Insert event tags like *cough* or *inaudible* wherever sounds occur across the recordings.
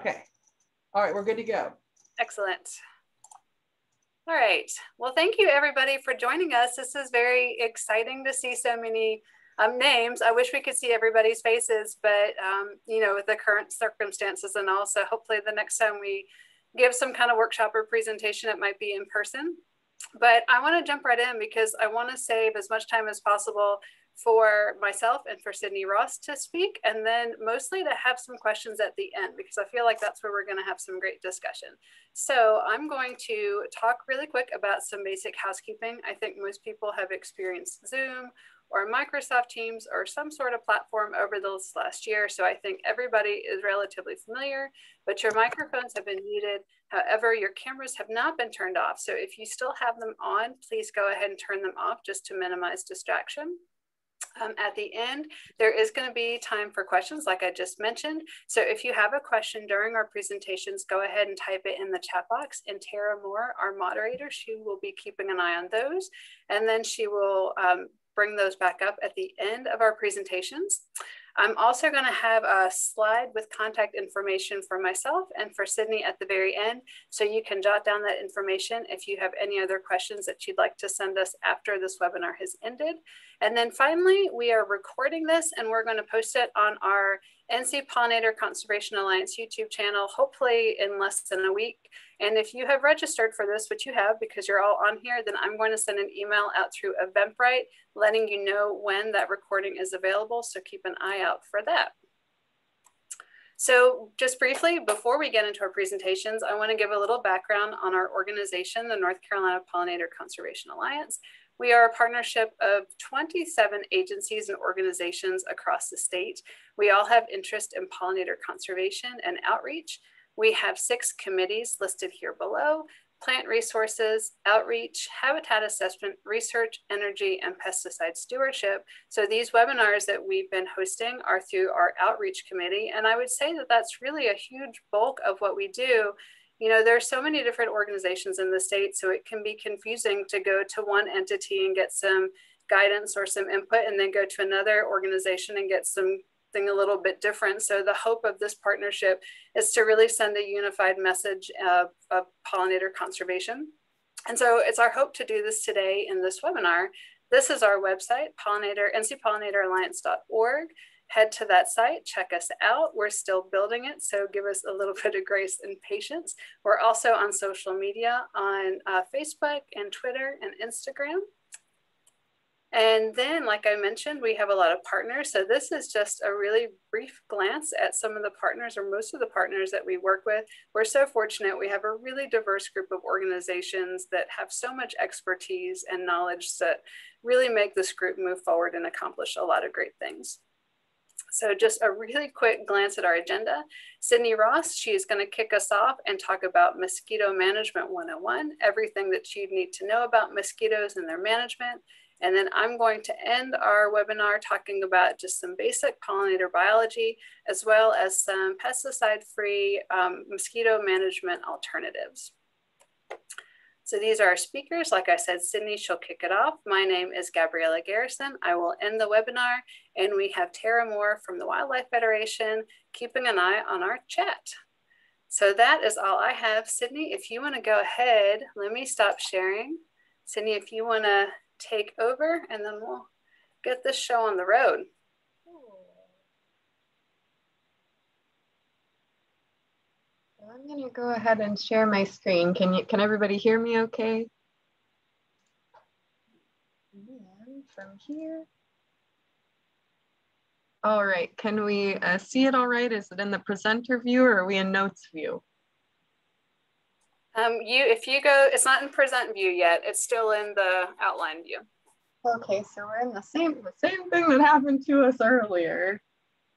Okay. All right, we're good to go. Excellent. All right. Well, thank you everybody for joining us. This is very exciting to see so many um, names. I wish we could see everybody's faces, but um, you know, with the current circumstances and also hopefully the next time we give some kind of workshop or presentation, it might be in person. But I want to jump right in because I want to save as much time as possible for myself and for Sydney Ross to speak, and then mostly to have some questions at the end because I feel like that's where we're going to have some great discussion. So I'm going to talk really quick about some basic housekeeping. I think most people have experienced Zoom or Microsoft Teams or some sort of platform over this last year. So I think everybody is relatively familiar, but your microphones have been muted. However, your cameras have not been turned off. So if you still have them on, please go ahead and turn them off just to minimize distraction. Um, at the end, there is going to be time for questions, like I just mentioned. So if you have a question during our presentations, go ahead and type it in the chat box. And Tara Moore, our moderator, she will be keeping an eye on those. And then she will um, bring those back up at the end of our presentations. I'm also going to have a slide with contact information for myself and for Sydney at the very end. So you can jot down that information if you have any other questions that you'd like to send us after this webinar has ended. And then finally, we are recording this and we're going to post it on our NC Pollinator Conservation Alliance YouTube channel, hopefully in less than a week. And if you have registered for this, which you have because you're all on here, then I'm going to send an email out through Eventbrite letting you know when that recording is available. So keep an eye out for that. So just briefly, before we get into our presentations, I wanna give a little background on our organization, the North Carolina Pollinator Conservation Alliance. We are a partnership of 27 agencies and organizations across the state. We all have interest in pollinator conservation and outreach. We have six committees listed here below, plant resources, outreach, habitat assessment, research, energy, and pesticide stewardship. So these webinars that we've been hosting are through our outreach committee. And I would say that that's really a huge bulk of what we do. You know, there are so many different organizations in the state, so it can be confusing to go to one entity and get some guidance or some input and then go to another organization and get some a little bit different. So the hope of this partnership is to really send a unified message of, of pollinator conservation. And so it's our hope to do this today in this webinar. This is our website, pollinator, ncpollinatoralliance.org. Head to that site, check us out. We're still building it, so give us a little bit of grace and patience. We're also on social media on uh, Facebook and Twitter and Instagram. And then, like I mentioned, we have a lot of partners. So this is just a really brief glance at some of the partners or most of the partners that we work with. We're so fortunate. We have a really diverse group of organizations that have so much expertise and knowledge that really make this group move forward and accomplish a lot of great things. So just a really quick glance at our agenda. Sydney Ross, she is gonna kick us off and talk about Mosquito Management 101, everything that you need to know about mosquitoes and their management. And then I'm going to end our webinar talking about just some basic pollinator biology, as well as some pesticide-free um, mosquito management alternatives. So these are our speakers. Like I said, Sydney, she'll kick it off. My name is Gabriela Garrison. I will end the webinar and we have Tara Moore from the Wildlife Federation keeping an eye on our chat. So that is all I have. Sydney, if you wanna go ahead, let me stop sharing. Sydney, if you wanna take over and then we'll get this show on the road. I'm going to go ahead and share my screen. Can you, can everybody hear me okay? And from here. All right, can we uh, see it all right? Is it in the presenter view or are we in notes view? Um, you, if you go, it's not in present view yet. It's still in the outline view. Okay, so we're in the same the same thing that happened to us earlier.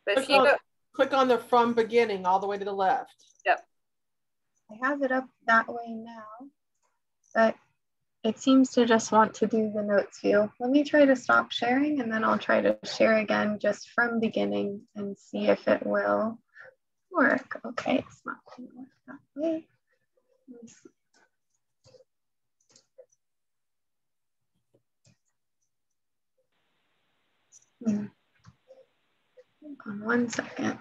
But click, on, go, click on the from beginning all the way to the left. Yep. I have it up that way now, but it seems to just want to do the notes view. Let me try to stop sharing and then I'll try to share again just from beginning and see if it will work. Okay, it's not going to work that way. On one second.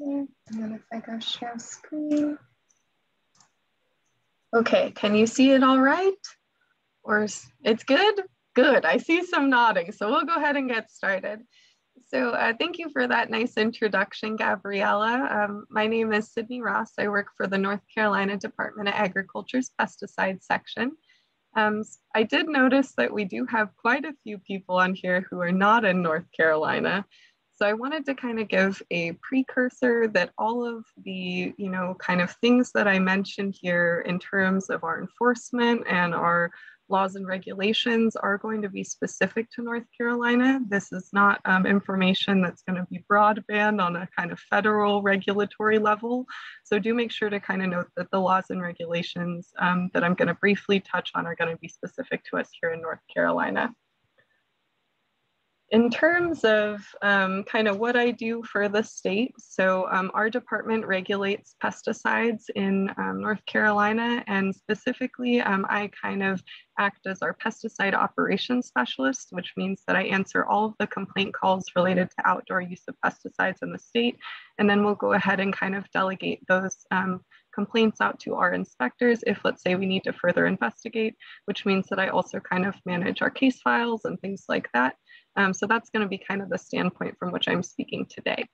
Okay, and then if I go share screen. Okay, can you see it all right? Or it's good? Good, I see some nodding. So we'll go ahead and get started. So uh, thank you for that nice introduction, Gabriela. Um, my name is Sydney Ross. I work for the North Carolina Department of Agriculture's pesticide section. Um, I did notice that we do have quite a few people on here who are not in North Carolina. So I wanted to kind of give a precursor that all of the, you know, kind of things that I mentioned here in terms of our enforcement and our laws and regulations are going to be specific to North Carolina. This is not um, information that's going to be broadband on a kind of federal regulatory level. So do make sure to kind of note that the laws and regulations um, that I'm going to briefly touch on are going to be specific to us here in North Carolina in terms of um, kind of what I do for the state, so um, our department regulates pesticides in um, North Carolina, and specifically, um, I kind of act as our pesticide operations specialist, which means that I answer all of the complaint calls related to outdoor use of pesticides in the state, and then we'll go ahead and kind of delegate those um, complaints out to our inspectors if let's say we need to further investigate, which means that I also kind of manage our case files and things like that. Um, so that's going to be kind of the standpoint from which I'm speaking today.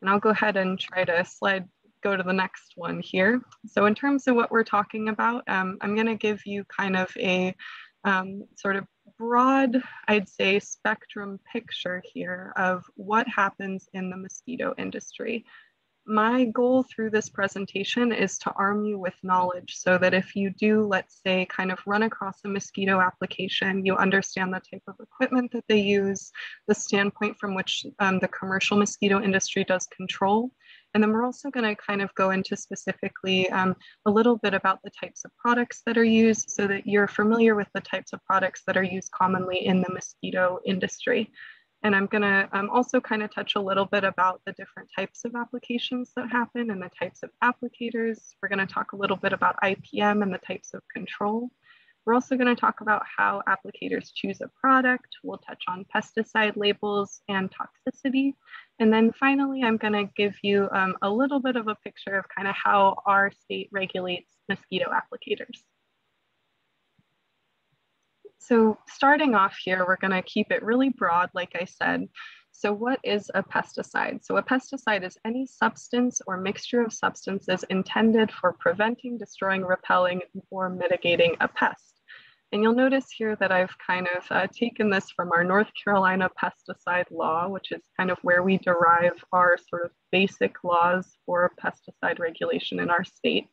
And I'll go ahead and try to slide, go to the next one here. So in terms of what we're talking about, um, I'm going to give you kind of a um, sort of broad, I'd say, spectrum picture here of what happens in the mosquito industry my goal through this presentation is to arm you with knowledge so that if you do, let's say, kind of run across a mosquito application, you understand the type of equipment that they use, the standpoint from which um, the commercial mosquito industry does control. And then we're also going to kind of go into specifically um, a little bit about the types of products that are used so that you're familiar with the types of products that are used commonly in the mosquito industry. And I'm gonna um, also kind of touch a little bit about the different types of applications that happen and the types of applicators. We're gonna talk a little bit about IPM and the types of control. We're also gonna talk about how applicators choose a product. We'll touch on pesticide labels and toxicity. And then finally, I'm gonna give you um, a little bit of a picture of kind of how our state regulates mosquito applicators. So starting off here, we're gonna keep it really broad, like I said. So what is a pesticide? So a pesticide is any substance or mixture of substances intended for preventing, destroying, repelling, or mitigating a pest. And you'll notice here that I've kind of uh, taken this from our North Carolina pesticide law, which is kind of where we derive our sort of basic laws for pesticide regulation in our state.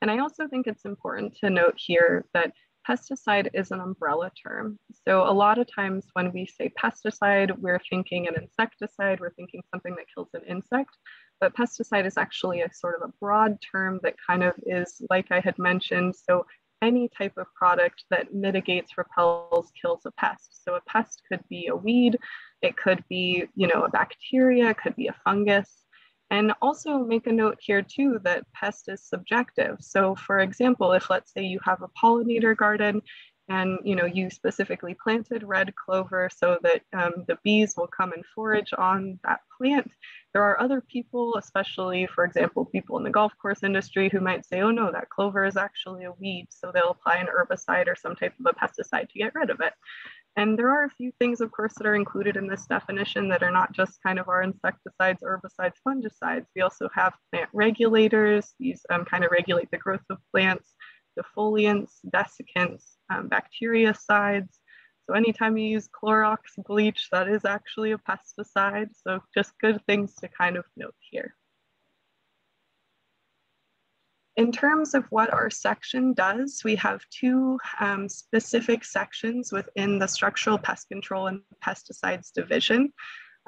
And I also think it's important to note here that pesticide is an umbrella term. So a lot of times when we say pesticide, we're thinking an insecticide, we're thinking something that kills an insect, but pesticide is actually a sort of a broad term that kind of is like I had mentioned. So any type of product that mitigates, repels, kills a pest. So a pest could be a weed, it could be, you know, a bacteria, it could be a fungus. And also make a note here too that pest is subjective. So for example, if let's say you have a pollinator garden and you know you specifically planted red clover so that um, the bees will come and forage on that plant there are other people especially for example people in the golf course industry who might say oh no that clover is actually a weed so they'll apply an herbicide or some type of a pesticide to get rid of it and there are a few things, of course, that are included in this definition that are not just kind of our insecticides, herbicides, fungicides. We also have plant regulators. These um, kind of regulate the growth of plants, defoliants, desiccants, um, bactericides. So anytime you use Clorox bleach, that is actually a pesticide. So just good things to kind of note here. In terms of what our section does, we have two um, specific sections within the Structural Pest Control and Pesticides Division.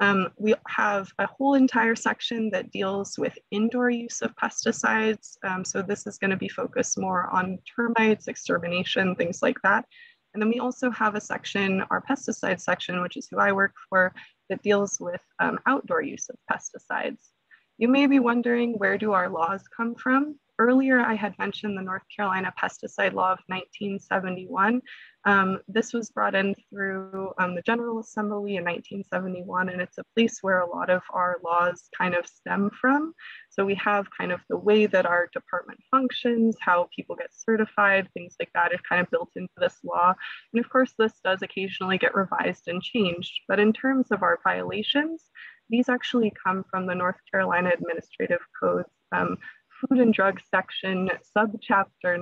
Um, we have a whole entire section that deals with indoor use of pesticides. Um, so this is going to be focused more on termites, extermination, things like that. And then we also have a section, our pesticide section, which is who I work for, that deals with um, outdoor use of pesticides. You may be wondering, where do our laws come from? Earlier, I had mentioned the North Carolina Pesticide Law of 1971. Um, this was brought in through um, the General Assembly in 1971, and it's a place where a lot of our laws kind of stem from. So we have kind of the way that our department functions, how people get certified, things like that is kind of built into this law. And of course, this does occasionally get revised and changed. But in terms of our violations, these actually come from the North Carolina Administrative Codes um, Food and Drug Section, subchapter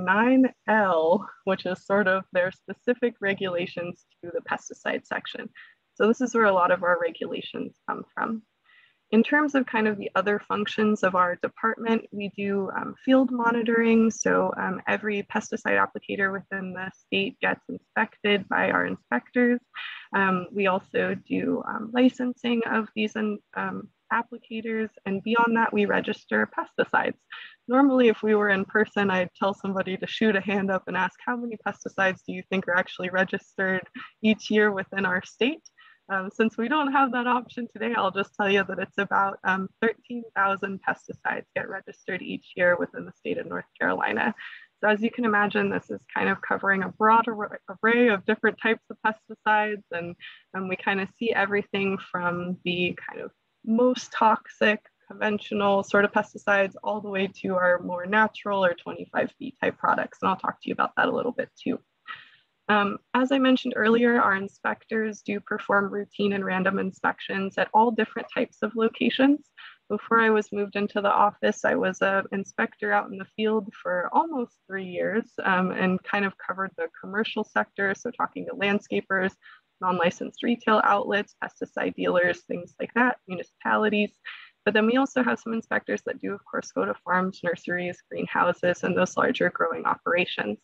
9L, which is sort of their specific regulations to the pesticide section. So this is where a lot of our regulations come from. In terms of kind of the other functions of our department, we do um, field monitoring. So um, every pesticide applicator within the state gets inspected by our inspectors. Um, we also do um, licensing of these um, applicators. And beyond that, we register pesticides. Normally, if we were in person, I'd tell somebody to shoot a hand up and ask how many pesticides do you think are actually registered each year within our state? Um, since we don't have that option today, I'll just tell you that it's about um, 13,000 pesticides get registered each year within the state of North Carolina. So as you can imagine, this is kind of covering a broad array of different types of pesticides. And, and we kind of see everything from the kind of most toxic conventional sort of pesticides all the way to our more natural or 25B type products. And I'll talk to you about that a little bit too. Um, as I mentioned earlier, our inspectors do perform routine and random inspections at all different types of locations. Before I was moved into the office, I was an inspector out in the field for almost three years um, and kind of covered the commercial sector. So talking to landscapers, non-licensed retail outlets, pesticide dealers, things like that, municipalities. But then we also have some inspectors that do, of course, go to farms, nurseries, greenhouses, and those larger growing operations.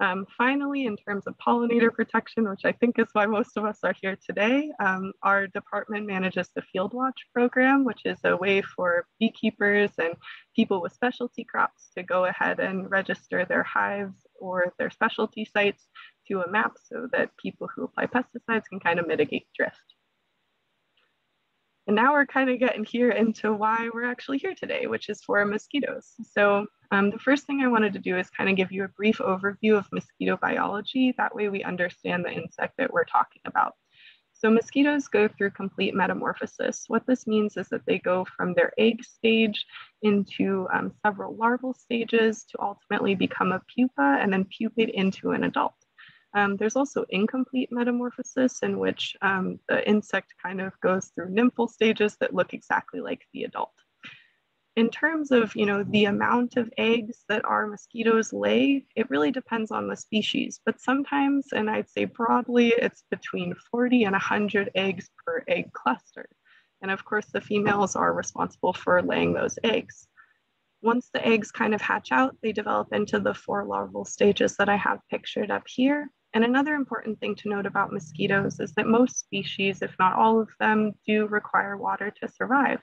Um, finally, in terms of pollinator protection, which I think is why most of us are here today, um, our department manages the FieldWatch program, which is a way for beekeepers and people with specialty crops to go ahead and register their hives or their specialty sites to a map so that people who apply pesticides can kind of mitigate drift. And now we're kind of getting here into why we're actually here today, which is for mosquitoes. So um, the first thing I wanted to do is kind of give you a brief overview of mosquito biology. That way we understand the insect that we're talking about. So mosquitoes go through complete metamorphosis. What this means is that they go from their egg stage into um, several larval stages to ultimately become a pupa and then pupate into an adult. Um, there's also incomplete metamorphosis in which um, the insect kind of goes through nymphal stages that look exactly like the adult. In terms of you know the amount of eggs that our mosquitoes lay, it really depends on the species. But sometimes, and I'd say broadly, it's between 40 and 100 eggs per egg cluster. And of course, the females are responsible for laying those eggs. Once the eggs kind of hatch out, they develop into the four larval stages that I have pictured up here. And another important thing to note about mosquitoes is that most species, if not all of them, do require water to survive.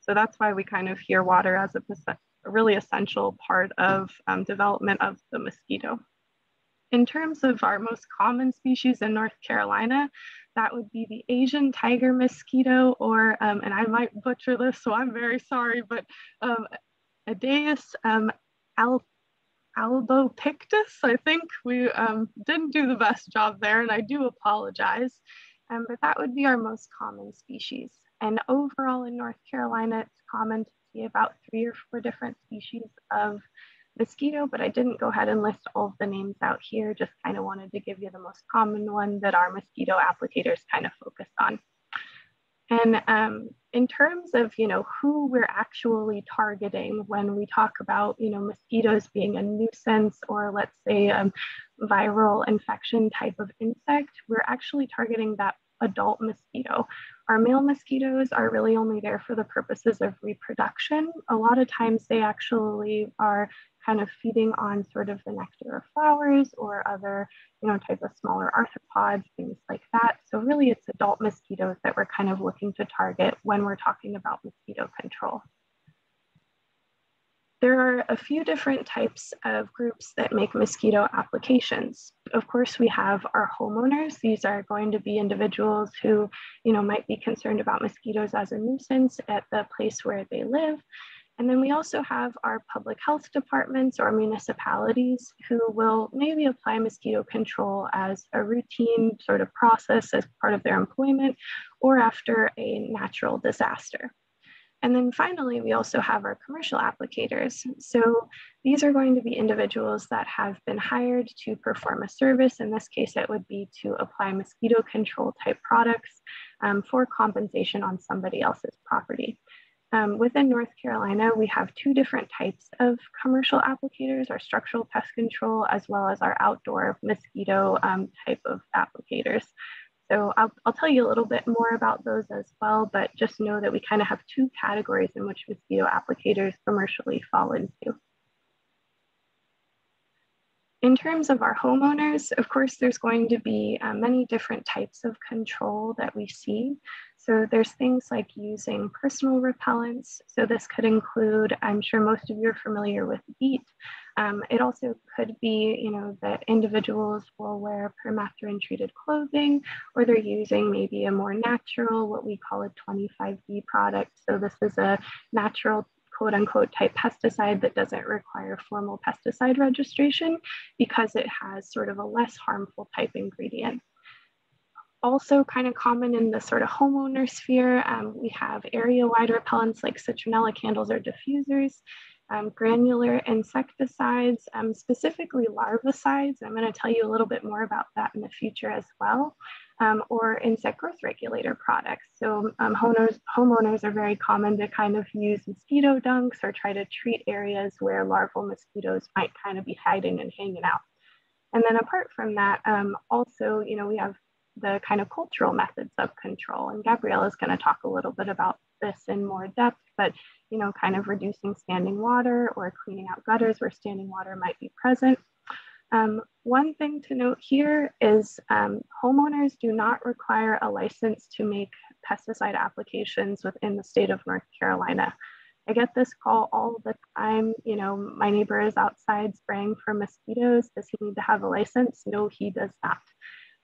So that's why we kind of hear water as a, really essential part of um, development of the mosquito. In terms of our most common species in North Carolina, that would be the Asian tiger mosquito, or, um, and I might butcher this, so I'm very sorry, but um, Aedes um, albopictus. I think we um, didn't do the best job there, and I do apologize. Um, but that would be our most common species. And overall in North Carolina, it's common to see about three or four different species of mosquito, but I didn't go ahead and list all of the names out here, just kind of wanted to give you the most common one that our mosquito applicators kind of focus on. And um, in terms of, you know, who we're actually targeting when we talk about, you know, mosquitoes being a nuisance or let's say a viral infection type of insect, we're actually targeting that adult mosquito. Our male mosquitoes are really only there for the purposes of reproduction. A lot of times they actually are kind of feeding on sort of the nectar of flowers or other, you know, type of smaller arthropods, things like that. So really it's adult mosquitoes that we're kind of looking to target when we're talking about mosquito control. There are a few different types of groups that make mosquito applications. Of course, we have our homeowners. These are going to be individuals who, you know, might be concerned about mosquitoes as a nuisance at the place where they live. And then we also have our public health departments or municipalities who will maybe apply mosquito control as a routine sort of process as part of their employment or after a natural disaster. And then finally, we also have our commercial applicators. So these are going to be individuals that have been hired to perform a service. In this case, it would be to apply mosquito control type products um, for compensation on somebody else's property. Um, within North Carolina, we have two different types of commercial applicators, our structural pest control, as well as our outdoor mosquito um, type of applicators. So I'll, I'll tell you a little bit more about those as well, but just know that we kind of have two categories in which mosquito applicators commercially fall into. In terms of our homeowners, of course, there's going to be uh, many different types of control that we see. So there's things like using personal repellents. So this could include, I'm sure most of you are familiar with DEET, um, it also could be, you know, that individuals will wear permethrin treated clothing, or they're using maybe a more natural, what we call a 25B product. So this is a natural quote unquote type pesticide that doesn't require formal pesticide registration because it has sort of a less harmful type ingredient also kind of common in the sort of homeowner sphere. Um, we have area-wide repellents like citronella candles or diffusers um, granular insecticides, um, specifically larvicides. I'm going to tell you a little bit more about that in the future as well, um, or insect growth regulator products. So um, homeowners, homeowners are very common to kind of use mosquito dunks or try to treat areas where larval mosquitoes might kind of be hiding and hanging out. And then apart from that, um, also, you know, we have the kind of cultural methods of control. And Gabrielle is going to talk a little bit about this in more depth, but you know, kind of reducing standing water or cleaning out gutters where standing water might be present. Um, one thing to note here is um, homeowners do not require a license to make pesticide applications within the state of North Carolina. I get this call all the time. You know, my neighbor is outside spraying for mosquitoes. Does he need to have a license? No, he does not.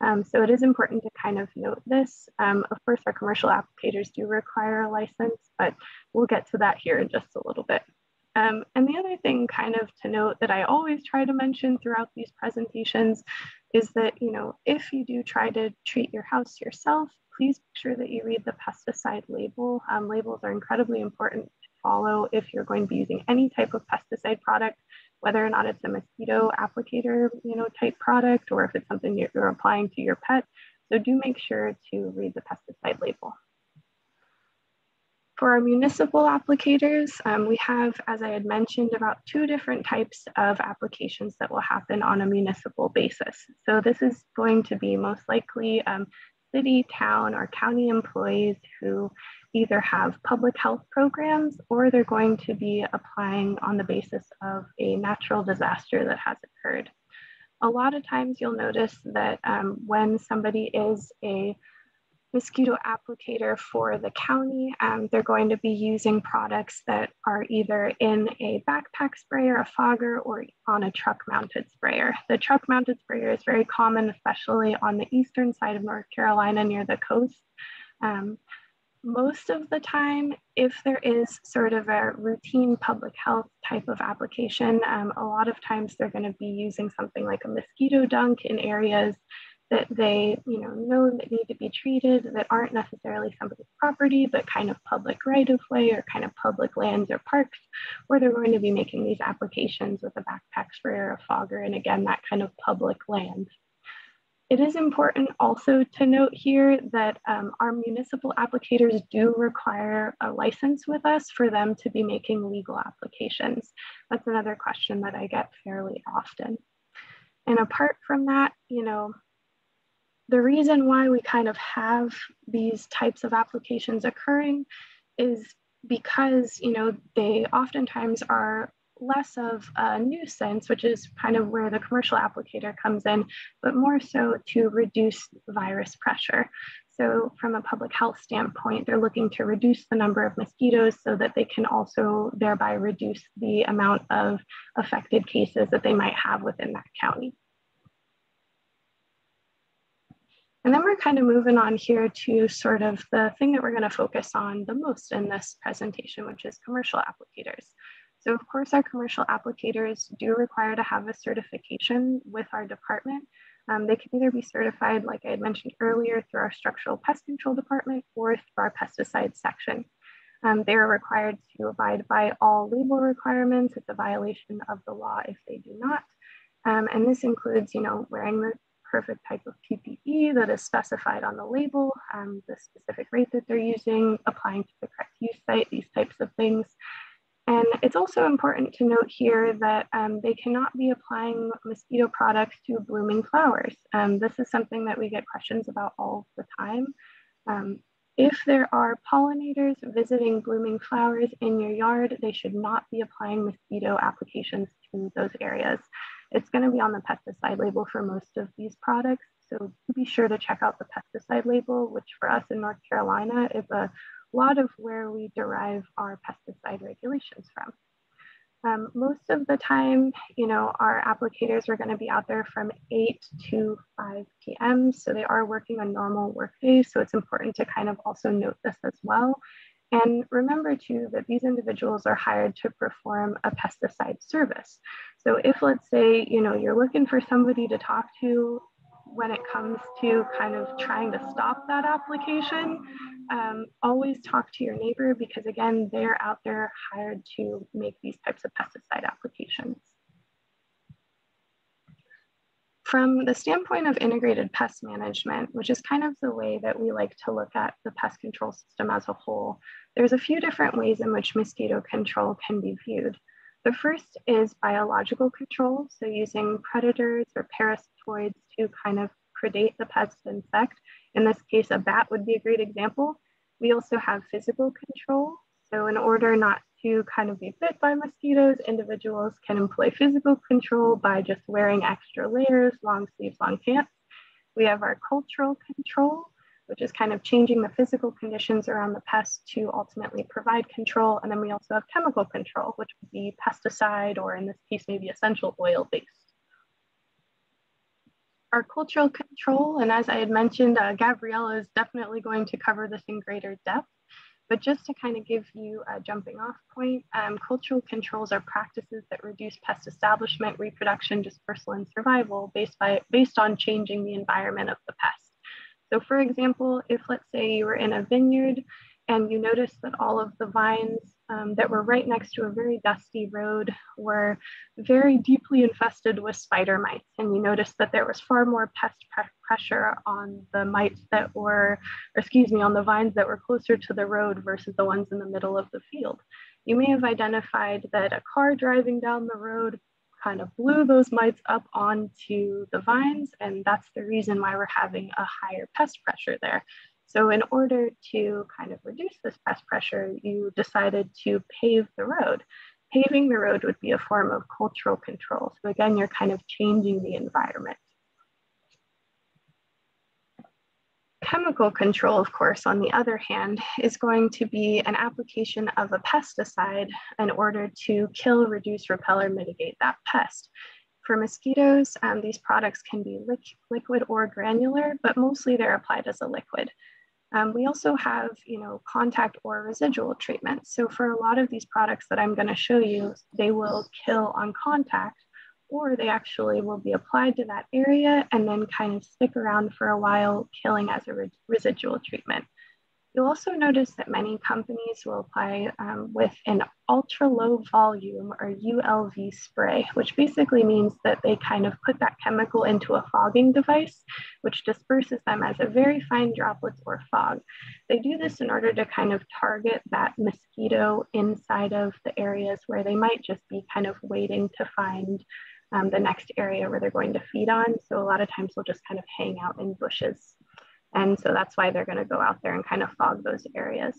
Um, so it is important to kind of note this. Um, of course, our commercial applicators do require a license, but we'll get to that here in just a little bit. Um, and the other thing kind of to note that I always try to mention throughout these presentations is that, you know, if you do try to treat your house yourself, please make sure that you read the pesticide label. Um, labels are incredibly important to follow if you're going to be using any type of pesticide product whether or not it's a mosquito applicator, you know, type product, or if it's something you're applying to your pet. So do make sure to read the pesticide label. For our municipal applicators, um, we have, as I had mentioned, about two different types of applications that will happen on a municipal basis. So this is going to be most likely um, city, town, or county employees who either have public health programs or they're going to be applying on the basis of a natural disaster that has occurred. A lot of times you'll notice that um, when somebody is a mosquito applicator for the county, um, they're going to be using products that are either in a backpack sprayer, a fogger, or on a truck mounted sprayer. The truck mounted sprayer is very common, especially on the eastern side of North Carolina near the coast. Um, most of the time, if there is sort of a routine public health type of application, um, a lot of times they're going to be using something like a mosquito dunk in areas that they you know know that need to be treated that aren't necessarily somebody's property but kind of public right of way or kind of public lands or parks where they're going to be making these applications with a backpack sprayer or a fogger and again that kind of public land it is important also to note here that um, our municipal applicators do require a license with us for them to be making legal applications. That's another question that I get fairly often. And apart from that, you know, the reason why we kind of have these types of applications occurring is because, you know, they oftentimes are less of a nuisance, which is kind of where the commercial applicator comes in, but more so to reduce virus pressure. So from a public health standpoint, they're looking to reduce the number of mosquitoes so that they can also thereby reduce the amount of affected cases that they might have within that county. And then we're kind of moving on here to sort of the thing that we're going to focus on the most in this presentation, which is commercial applicators. So of course, our commercial applicators do require to have a certification with our department. Um, they can either be certified, like I had mentioned earlier, through our structural pest control department or through our pesticide section. Um, they are required to abide by all label requirements. It's a violation of the law if they do not. Um, and this includes, you know, wearing the perfect type of PPE that is specified on the label, um, the specific rate that they're using, applying to the correct use site, these types of things. And it's also important to note here that um, they cannot be applying mosquito products to blooming flowers. Um, this is something that we get questions about all the time. Um, if there are pollinators visiting blooming flowers in your yard, they should not be applying mosquito applications to those areas. It's going to be on the pesticide label for most of these products. So be sure to check out the pesticide label, which for us in North Carolina is a lot of where we derive our pesticide regulations from. Um, most of the time, you know, our applicators are going to be out there from 8 to 5 p.m. So they are working on normal work days. So it's important to kind of also note this as well. And remember too that these individuals are hired to perform a pesticide service. So if let's say, you know, you're looking for somebody to talk to when it comes to kind of trying to stop that application, um, always talk to your neighbor because again, they're out there hired to make these types of pesticide applications. From the standpoint of integrated pest management, which is kind of the way that we like to look at the pest control system as a whole, there's a few different ways in which mosquito control can be viewed. The first is biological control, so using predators or parasitoids to kind of predate the pest insect. In this case, a bat would be a great example. We also have physical control. So in order not to kind of be bit by mosquitoes, individuals can employ physical control by just wearing extra layers, long sleeves, long pants. We have our cultural control, which is kind of changing the physical conditions around the pest to ultimately provide control. And then we also have chemical control, which would be pesticide, or in this case, maybe essential oil based our cultural control, and as I had mentioned, uh, Gabriela is definitely going to cover this in greater depth. But just to kind of give you a jumping off point, um, cultural controls are practices that reduce pest establishment, reproduction, dispersal, and survival based, by, based on changing the environment of the pest. So for example, if let's say you were in a vineyard and you noticed that all of the vines um, that were right next to a very dusty road were very deeply infested with spider mites. And you noticed that there was far more pest pre pressure on the mites that were, excuse me, on the vines that were closer to the road versus the ones in the middle of the field. You may have identified that a car driving down the road kind of blew those mites up onto the vines, and that's the reason why we're having a higher pest pressure there. So in order to kind of reduce this pest pressure, you decided to pave the road. Paving the road would be a form of cultural control. So again, you're kind of changing the environment. Chemical control, of course, on the other hand, is going to be an application of a pesticide in order to kill, reduce, repel, or mitigate that pest. For mosquitoes, um, these products can be liquid or granular, but mostly they're applied as a liquid. Um, we also have, you know, contact or residual treatment. So for a lot of these products that I'm going to show you, they will kill on contact or they actually will be applied to that area and then kind of stick around for a while, killing as a re residual treatment. You'll also notice that many companies will apply um, with an ultra low volume or ULV spray, which basically means that they kind of put that chemical into a fogging device, which disperses them as a very fine droplets or fog. They do this in order to kind of target that mosquito inside of the areas where they might just be kind of waiting to find um, the next area where they're going to feed on. So a lot of times they'll just kind of hang out in bushes. And so that's why they're gonna go out there and kind of fog those areas.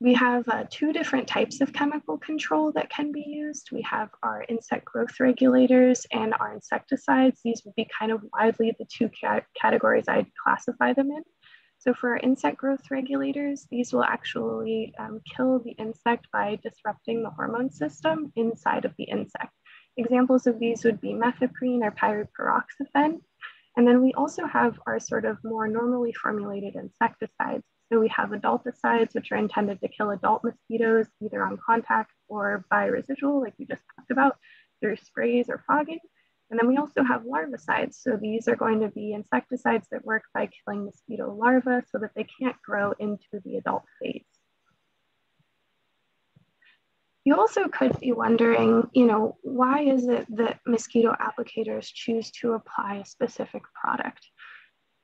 We have uh, two different types of chemical control that can be used. We have our insect growth regulators and our insecticides. These would be kind of widely the two ca categories I'd classify them in. So for insect growth regulators, these will actually um, kill the insect by disrupting the hormone system inside of the insect. Examples of these would be methoprene or pyriproxyfen. And then we also have our sort of more normally formulated insecticides. So we have adulticides, which are intended to kill adult mosquitoes, either on contact or by residual, like we just talked about, through sprays or fogging. And then we also have larvicides. So these are going to be insecticides that work by killing mosquito larvae so that they can't grow into the adult phase. You also could be wondering, you know, why is it that mosquito applicators choose to apply a specific product?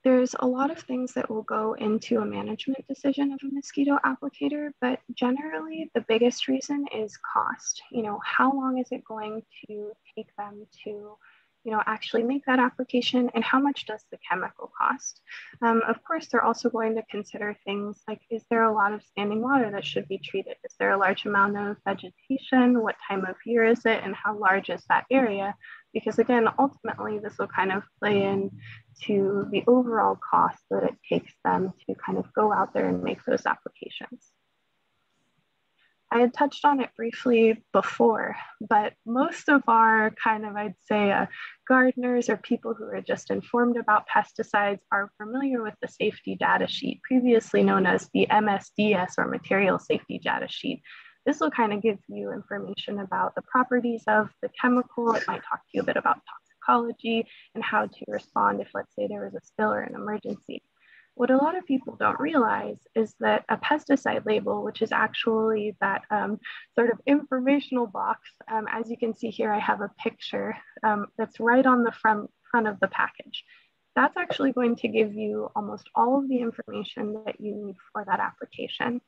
There's a lot of things that will go into a management decision of a mosquito applicator, but generally the biggest reason is cost. You know, how long is it going to take them to you know, actually make that application and how much does the chemical cost? Um, of course, they're also going to consider things like, is there a lot of standing water that should be treated? Is there a large amount of vegetation? What time of year is it? And how large is that area? Because again, ultimately, this will kind of play in to the overall cost that it takes them to kind of go out there and make those applications. I had touched on it briefly before, but most of our kind of, I'd say, uh, gardeners or people who are just informed about pesticides are familiar with the safety data sheet, previously known as the MSDS or material safety data sheet. This will kind of give you information about the properties of the chemical. It might talk to you a bit about toxicology and how to respond if, let's say, there was a spill or an emergency. What a lot of people don't realize is that a pesticide label, which is actually that um, sort of informational box, um, as you can see here, I have a picture um, that's right on the front, front of the package. That's actually going to give you almost all of the information that you need for that application.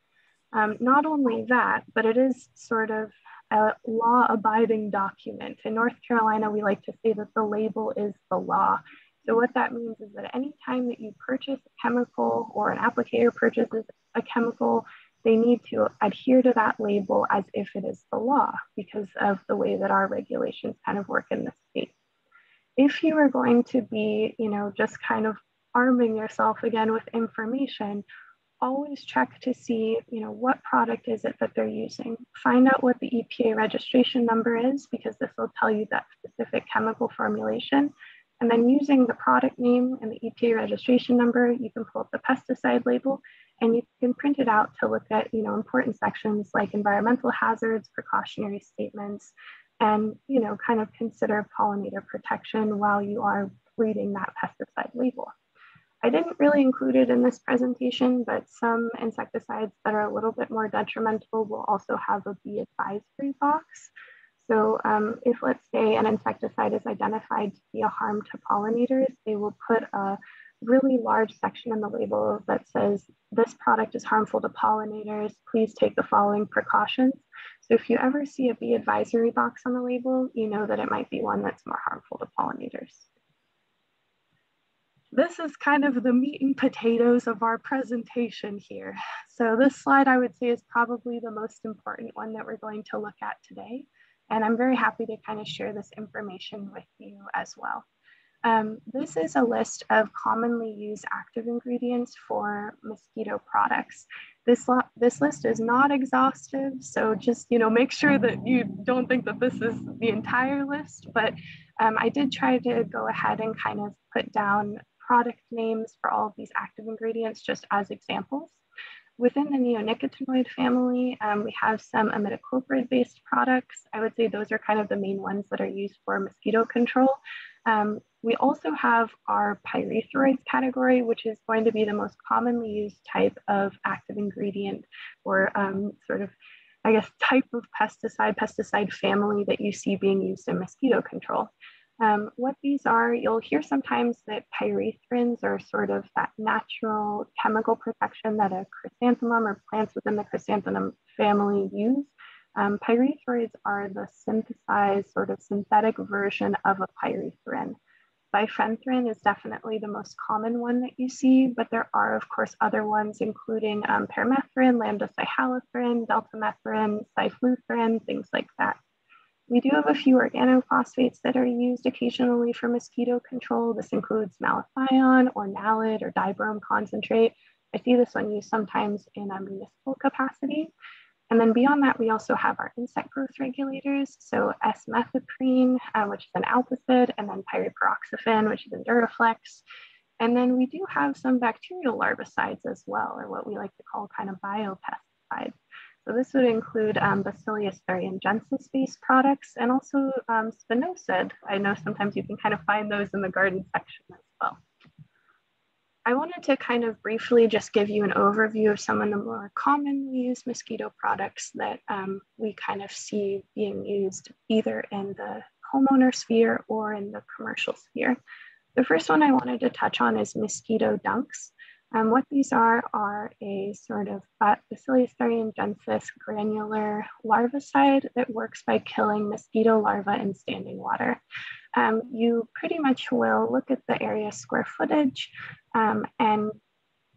Um, not only that, but it is sort of a law abiding document. In North Carolina, we like to say that the label is the law. So what that means is that anytime that you purchase a chemical or an applicator purchases a chemical, they need to adhere to that label as if it is the law because of the way that our regulations kind of work in this state. If you are going to be, you know, just kind of arming yourself again with information, always check to see, you know, what product is it that they're using. Find out what the EPA registration number is because this will tell you that specific chemical formulation and then using the product name and the EPA registration number, you can pull up the pesticide label and you can print it out to look at you know, important sections like environmental hazards, precautionary statements, and you know, kind of consider pollinator protection while you are reading that pesticide label. I didn't really include it in this presentation, but some insecticides that are a little bit more detrimental will also have a bee advisory box. So um, if let's say an insecticide is identified to be a harm to pollinators, they will put a really large section in the label that says this product is harmful to pollinators. Please take the following precautions. So if you ever see a bee advisory box on the label, you know that it might be one that's more harmful to pollinators. This is kind of the meat and potatoes of our presentation here. So this slide I would say is probably the most important one that we're going to look at today. And I'm very happy to kind of share this information with you as well. Um, this is a list of commonly used active ingredients for mosquito products. This, this list is not exhaustive, so just you know make sure that you don't think that this is the entire list, but um, I did try to go ahead and kind of put down product names for all of these active ingredients just as examples. Within the neonicotinoid family, um, we have some imidacloprid-based products. I would say those are kind of the main ones that are used for mosquito control. Um, we also have our pyrethroids category, which is going to be the most commonly used type of active ingredient or um, sort of, I guess, type of pesticide, pesticide family that you see being used in mosquito control. Um, what these are, you'll hear sometimes that pyrethrins are sort of that natural chemical protection that a chrysanthemum or plants within the chrysanthemum family use. Um, pyrethroids are the synthesized sort of synthetic version of a pyrethrin. Bifenthrin is definitely the most common one that you see, but there are, of course, other ones, including um, permethrin, lambda cyhalothrin, deltamethrin, cyfluthrin, things like that. We do have a few organophosphates that are used occasionally for mosquito control. This includes malathion or naled or Dibrom concentrate. I see this one used sometimes in a municipal capacity. And then beyond that, we also have our insect growth regulators. So S-methoprene, uh, which is an Altosid, and then pyriproxyfen, which is an Duraflex. And then we do have some bacterial larvicides as well, or what we like to call kind of biopesticides. So this would include um, Bacillus thuringiensis-based products and also um, spinosad. I know sometimes you can kind of find those in the garden section as well. I wanted to kind of briefly just give you an overview of some of the more commonly used mosquito products that um, we kind of see being used either in the homeowner sphere or in the commercial sphere. The first one I wanted to touch on is mosquito dunks. Um, what these are are a sort of Bacillus thuringiensis granular larvicide that works by killing mosquito larvae in standing water. Um, you pretty much will look at the area square footage um, and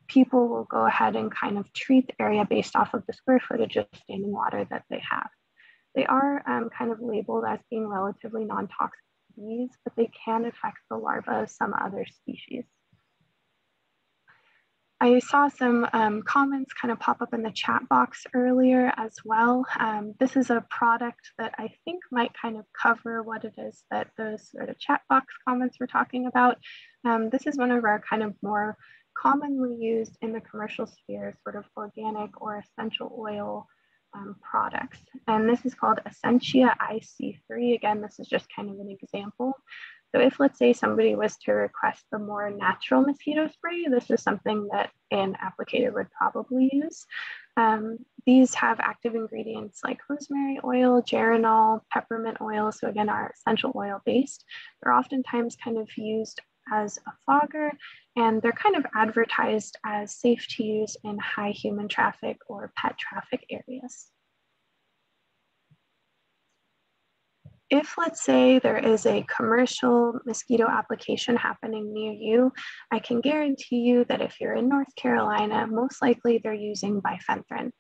people will go ahead and kind of treat the area based off of the square footage of standing water that they have. They are um, kind of labeled as being relatively non-toxic bees, but they can affect the larvae of some other species. I saw some um, comments kind of pop up in the chat box earlier as well. Um, this is a product that I think might kind of cover what it is that those sort of chat box comments were talking about. Um, this is one of our kind of more commonly used in the commercial sphere, sort of organic or essential oil um, products. And this is called Essentria IC3. Again, this is just kind of an example. So if let's say somebody was to request the more natural mosquito spray, this is something that an applicator would probably use. Um, these have active ingredients like rosemary oil, geraniol, peppermint oil, so again, are essential oil based. They're oftentimes kind of used as a fogger, and they're kind of advertised as safe to use in high human traffic or pet traffic areas. If let's say there is a commercial mosquito application happening near you, I can guarantee you that if you're in North Carolina, most likely they're using bifenthrin.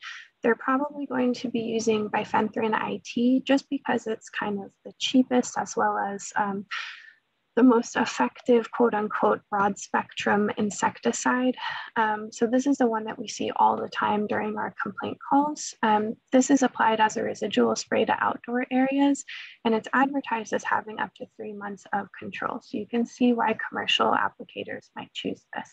They're probably going to be using bifenthrin IT just because it's kind of the cheapest as well as um, the most effective quote unquote broad spectrum insecticide. Um, so this is the one that we see all the time during our complaint calls. Um, this is applied as a residual spray to outdoor areas and it's advertised as having up to three months of control. So you can see why commercial applicators might choose this.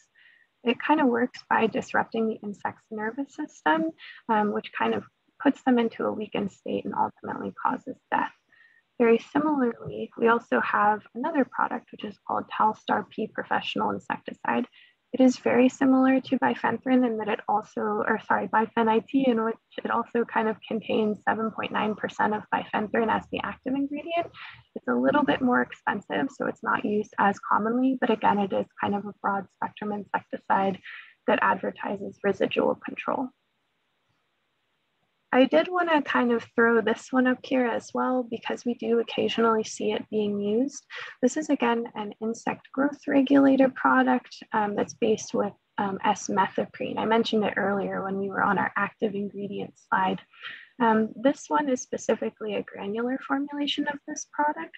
It kind of works by disrupting the insect's nervous system, um, which kind of puts them into a weakened state and ultimately causes death. Very similarly, we also have another product, which is called Talstar P Professional Insecticide. It is very similar to bifenthrin in that it also, or sorry, bifenit, in which it also kind of contains 7.9% of bifenthrin as the active ingredient. It's a little bit more expensive, so it's not used as commonly, but again, it is kind of a broad spectrum insecticide that advertises residual control. I did want to kind of throw this one up here as well because we do occasionally see it being used. This is again an insect growth regulator product um, that's based with um, S-methoprene. I mentioned it earlier when we were on our active ingredient slide. Um, this one is specifically a granular formulation of this product.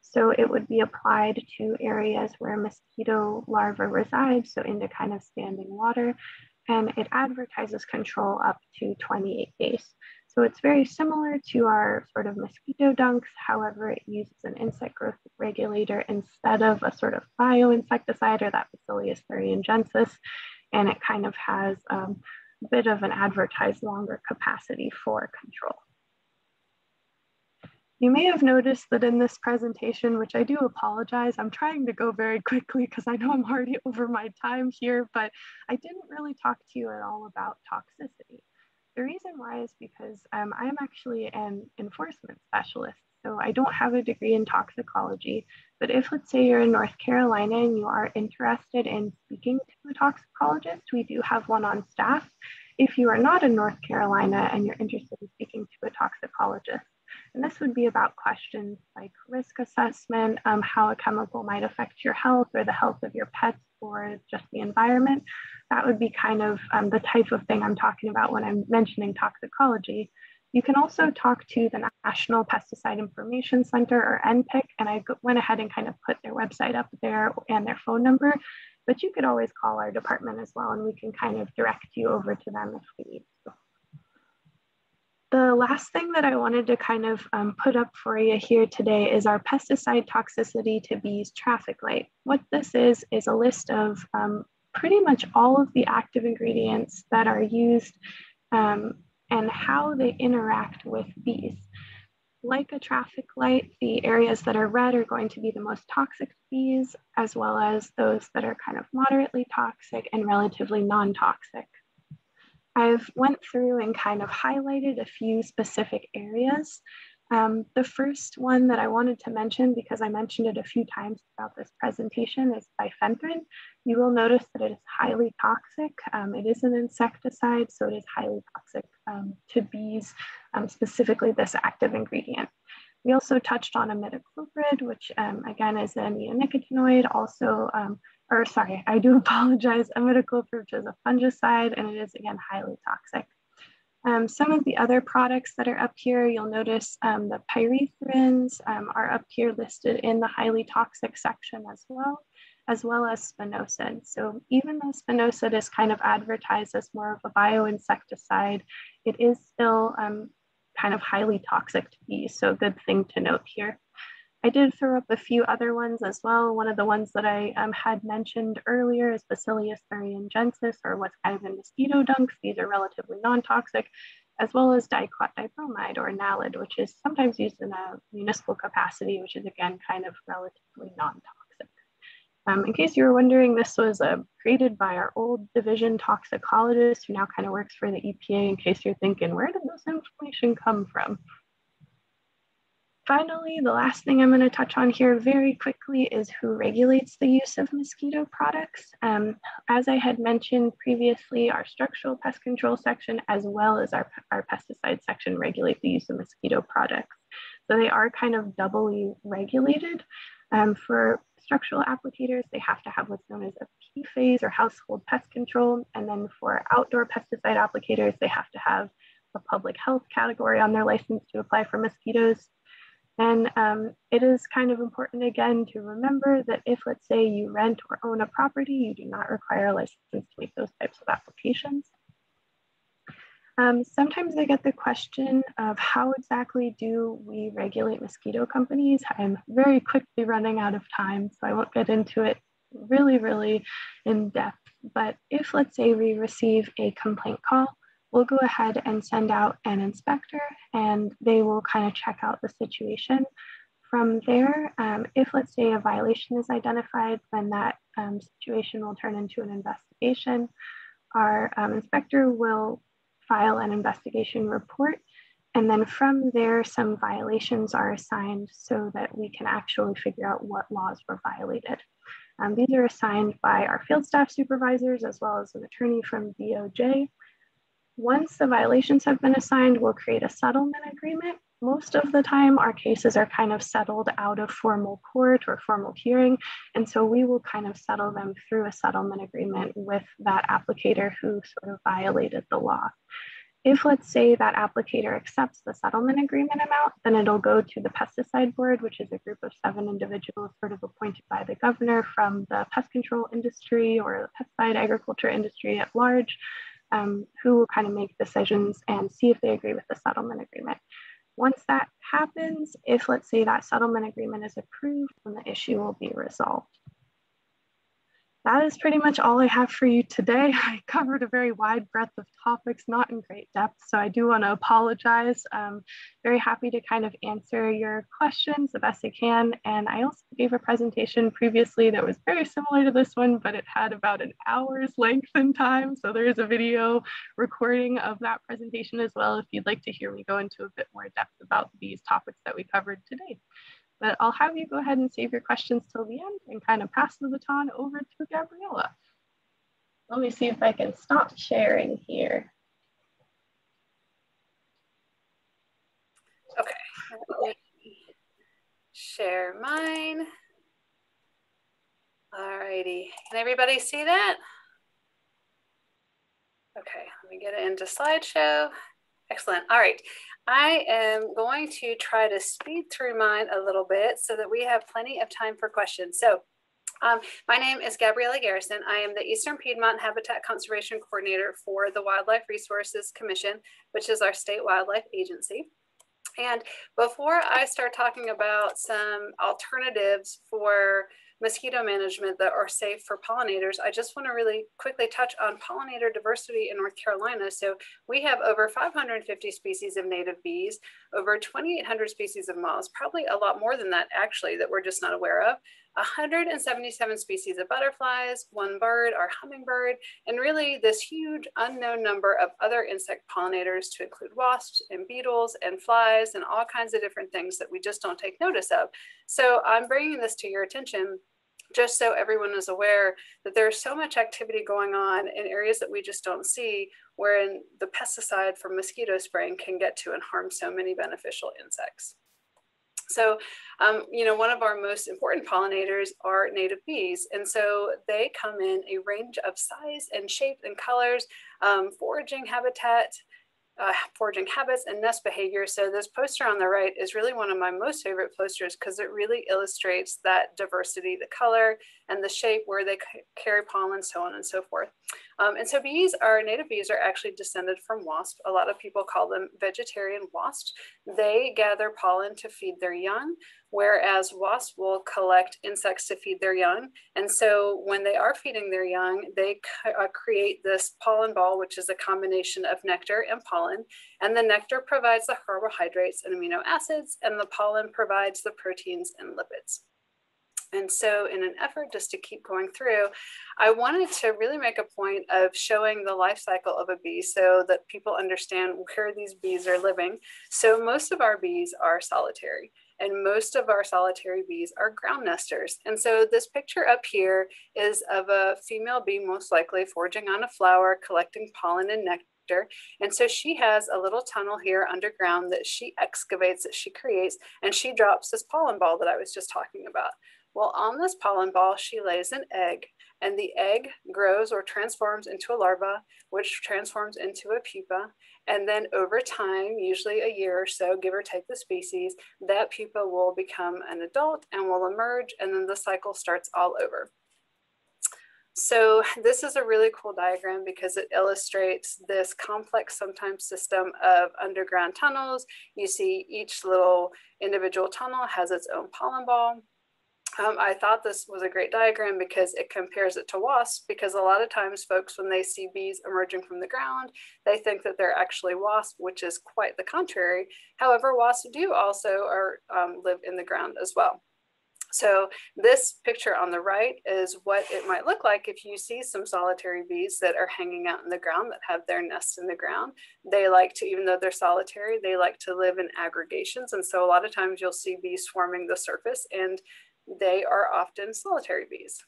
So it would be applied to areas where mosquito larvae reside, so into kind of standing water, and it advertises control up to 28 days. So it's very similar to our sort of mosquito dunks. However, it uses an insect growth regulator instead of a sort of bioinsecticide or that Bacillus thuringiensis. And it kind of has um, a bit of an advertised longer capacity for control. You may have noticed that in this presentation, which I do apologize, I'm trying to go very quickly because I know I'm already *laughs* over my time here, but I didn't really talk to you at all about toxicity. The reason why is because um, I'm actually an enforcement specialist. So I don't have a degree in toxicology, but if let's say you're in North Carolina and you are interested in speaking to a toxicologist, we do have one on staff. If you are not in North Carolina and you're interested in speaking to a toxicologist, and this would be about questions like risk assessment, um, how a chemical might affect your health or the health of your pets or just the environment. That would be kind of um, the type of thing I'm talking about when I'm mentioning toxicology. You can also talk to the National Pesticide Information Center or NPIC, and I went ahead and kind of put their website up there and their phone number, but you could always call our department as well, and we can kind of direct you over to them if we need to. the last thing that I wanted to kind of um, put up for you here today is our pesticide toxicity to bees traffic light. What this is, is a list of um, pretty much all of the active ingredients that are used um, and how they interact with bees. Like a traffic light, the areas that are red are going to be the most toxic to bees, as well as those that are kind of moderately toxic and relatively non-toxic. I've went through and kind of highlighted a few specific areas. Um, the first one that I wanted to mention, because I mentioned it a few times throughout this presentation, is bifenthrin. You will notice that it is highly toxic. Um, it is an insecticide, so it is highly toxic um, to bees, um, specifically this active ingredient. We also touched on imidacloprid, which um, again is a neonicotinoid, also um, or sorry, I do *laughs* apologize, imidacloprid, is a fungicide, and it is again highly toxic. Um, some of the other products that are up here, you'll notice um, the pyrethrins um, are up here listed in the highly toxic section as well, as well as spinosad. So even though spinosad is kind of advertised as more of a bioinsecticide, it is still um, kind of highly toxic to bees. So good thing to note here. I did throw up a few other ones as well. One of the ones that I um, had mentioned earlier is Bacillus thuringiensis, or what's kind of in mosquito dunks. These are relatively non-toxic, as well as dicot dibromide or naled, which is sometimes used in a municipal capacity, which is again kind of relatively non-toxic. Um, in case you were wondering, this was uh, created by our old division toxicologist who now kind of works for the EPA in case you're thinking, where did this information come from? Finally, the last thing I'm going to touch on here very quickly is who regulates the use of mosquito products. Um, as I had mentioned previously, our structural pest control section, as well as our, our pesticide section, regulate the use of mosquito products. So they are kind of doubly regulated. Um, for structural applicators, they have to have what's known as a P phase or household pest control. And then for outdoor pesticide applicators, they have to have a public health category on their license to apply for mosquitoes. And um, it is kind of important again to remember that if let's say you rent or own a property, you do not require a license to make those types of applications. Um, sometimes I get the question of how exactly do we regulate mosquito companies? I'm very quickly running out of time, so I won't get into it really, really in depth. But if let's say we receive a complaint call, we'll go ahead and send out an inspector and they will kind of check out the situation. From there, um, if let's say a violation is identified, then that um, situation will turn into an investigation. Our um, inspector will file an investigation report and then from there, some violations are assigned so that we can actually figure out what laws were violated. Um, these are assigned by our field staff supervisors as well as an attorney from DOJ. Once the violations have been assigned, we'll create a settlement agreement. Most of the time, our cases are kind of settled out of formal court or formal hearing. And so we will kind of settle them through a settlement agreement with that applicator who sort of violated the law. If let's say that applicator accepts the settlement agreement amount, then it'll go to the pesticide board, which is a group of seven individuals sort of appointed by the governor from the pest control industry or the pesticide agriculture industry at large um, who will kind of make decisions and see if they agree with the settlement agreement. Once that happens, if let's say that settlement agreement is approved, then the issue will be resolved that is pretty much all I have for you today. *laughs* I covered a very wide breadth of topics, not in great depth, so I do want to apologize. I'm very happy to kind of answer your questions the best I can. And I also gave a presentation previously that was very similar to this one, but it had about an hour's length in time. So there is a video recording of that presentation as well if you'd like to hear me go into a bit more depth about these topics that we covered today. But I'll have you go ahead and save your questions till the end and kind of pass the baton over to Gabriela. Let me see if I can stop sharing here. Okay, share mine. All righty, can everybody see that? Okay, let me get it into slideshow. Excellent. All right. I am going to try to speed through mine a little bit so that we have plenty of time for questions. So Um, my name is Gabriela Garrison. I am the Eastern Piedmont Habitat Conservation Coordinator for the Wildlife Resources Commission, which is our state wildlife agency. And before I start talking about some alternatives for mosquito management that are safe for pollinators, I just want to really quickly touch on pollinator diversity in North Carolina. So we have over 550 species of native bees, over 2,800 species of moths, probably a lot more than that actually that we're just not aware of. 177 species of butterflies, one bird, our hummingbird, and really this huge unknown number of other insect pollinators to include wasps and beetles and flies and all kinds of different things that we just don't take notice of. So I'm bringing this to your attention just so everyone is aware that there's so much activity going on in areas that we just don't see, wherein the pesticide from mosquito spraying can get to and harm so many beneficial insects. So, um, you know, one of our most important pollinators are native bees. And so they come in a range of size and shape and colors, um, foraging habitat, uh, foraging habits and nest behavior. So this poster on the right is really one of my most favorite posters because it really illustrates that diversity, the color and the shape where they carry pollen, so on and so forth. Um, and so bees are, native bees are actually descended from wasps. A lot of people call them vegetarian wasps. They gather pollen to feed their young, whereas wasps will collect insects to feed their young. And so when they are feeding their young, they uh, create this pollen ball, which is a combination of nectar and pollen. And the nectar provides the carbohydrates and amino acids, and the pollen provides the proteins and lipids. And so in an effort just to keep going through, I wanted to really make a point of showing the life cycle of a bee so that people understand where these bees are living. So most of our bees are solitary and most of our solitary bees are ground nesters. And so this picture up here is of a female bee, most likely foraging on a flower, collecting pollen and nectar. And so she has a little tunnel here underground that she excavates, that she creates, and she drops this pollen ball that I was just talking about. Well, on this pollen ball, she lays an egg and the egg grows or transforms into a larva, which transforms into a pupa. And then over time, usually a year or so, give or take the species, that pupa will become an adult and will emerge. And then the cycle starts all over. So this is a really cool diagram because it illustrates this complex sometimes system of underground tunnels. You see each little individual tunnel has its own pollen ball. Um, I thought this was a great diagram because it compares it to wasps because a lot of times folks, when they see bees emerging from the ground, they think that they're actually wasps, which is quite the contrary. However, wasps do also are, um, live in the ground as well. So this picture on the right is what it might look like if you see some solitary bees that are hanging out in the ground that have their nests in the ground. They like to, even though they're solitary, they like to live in aggregations. And so a lot of times you'll see bees swarming the surface and they are often solitary bees.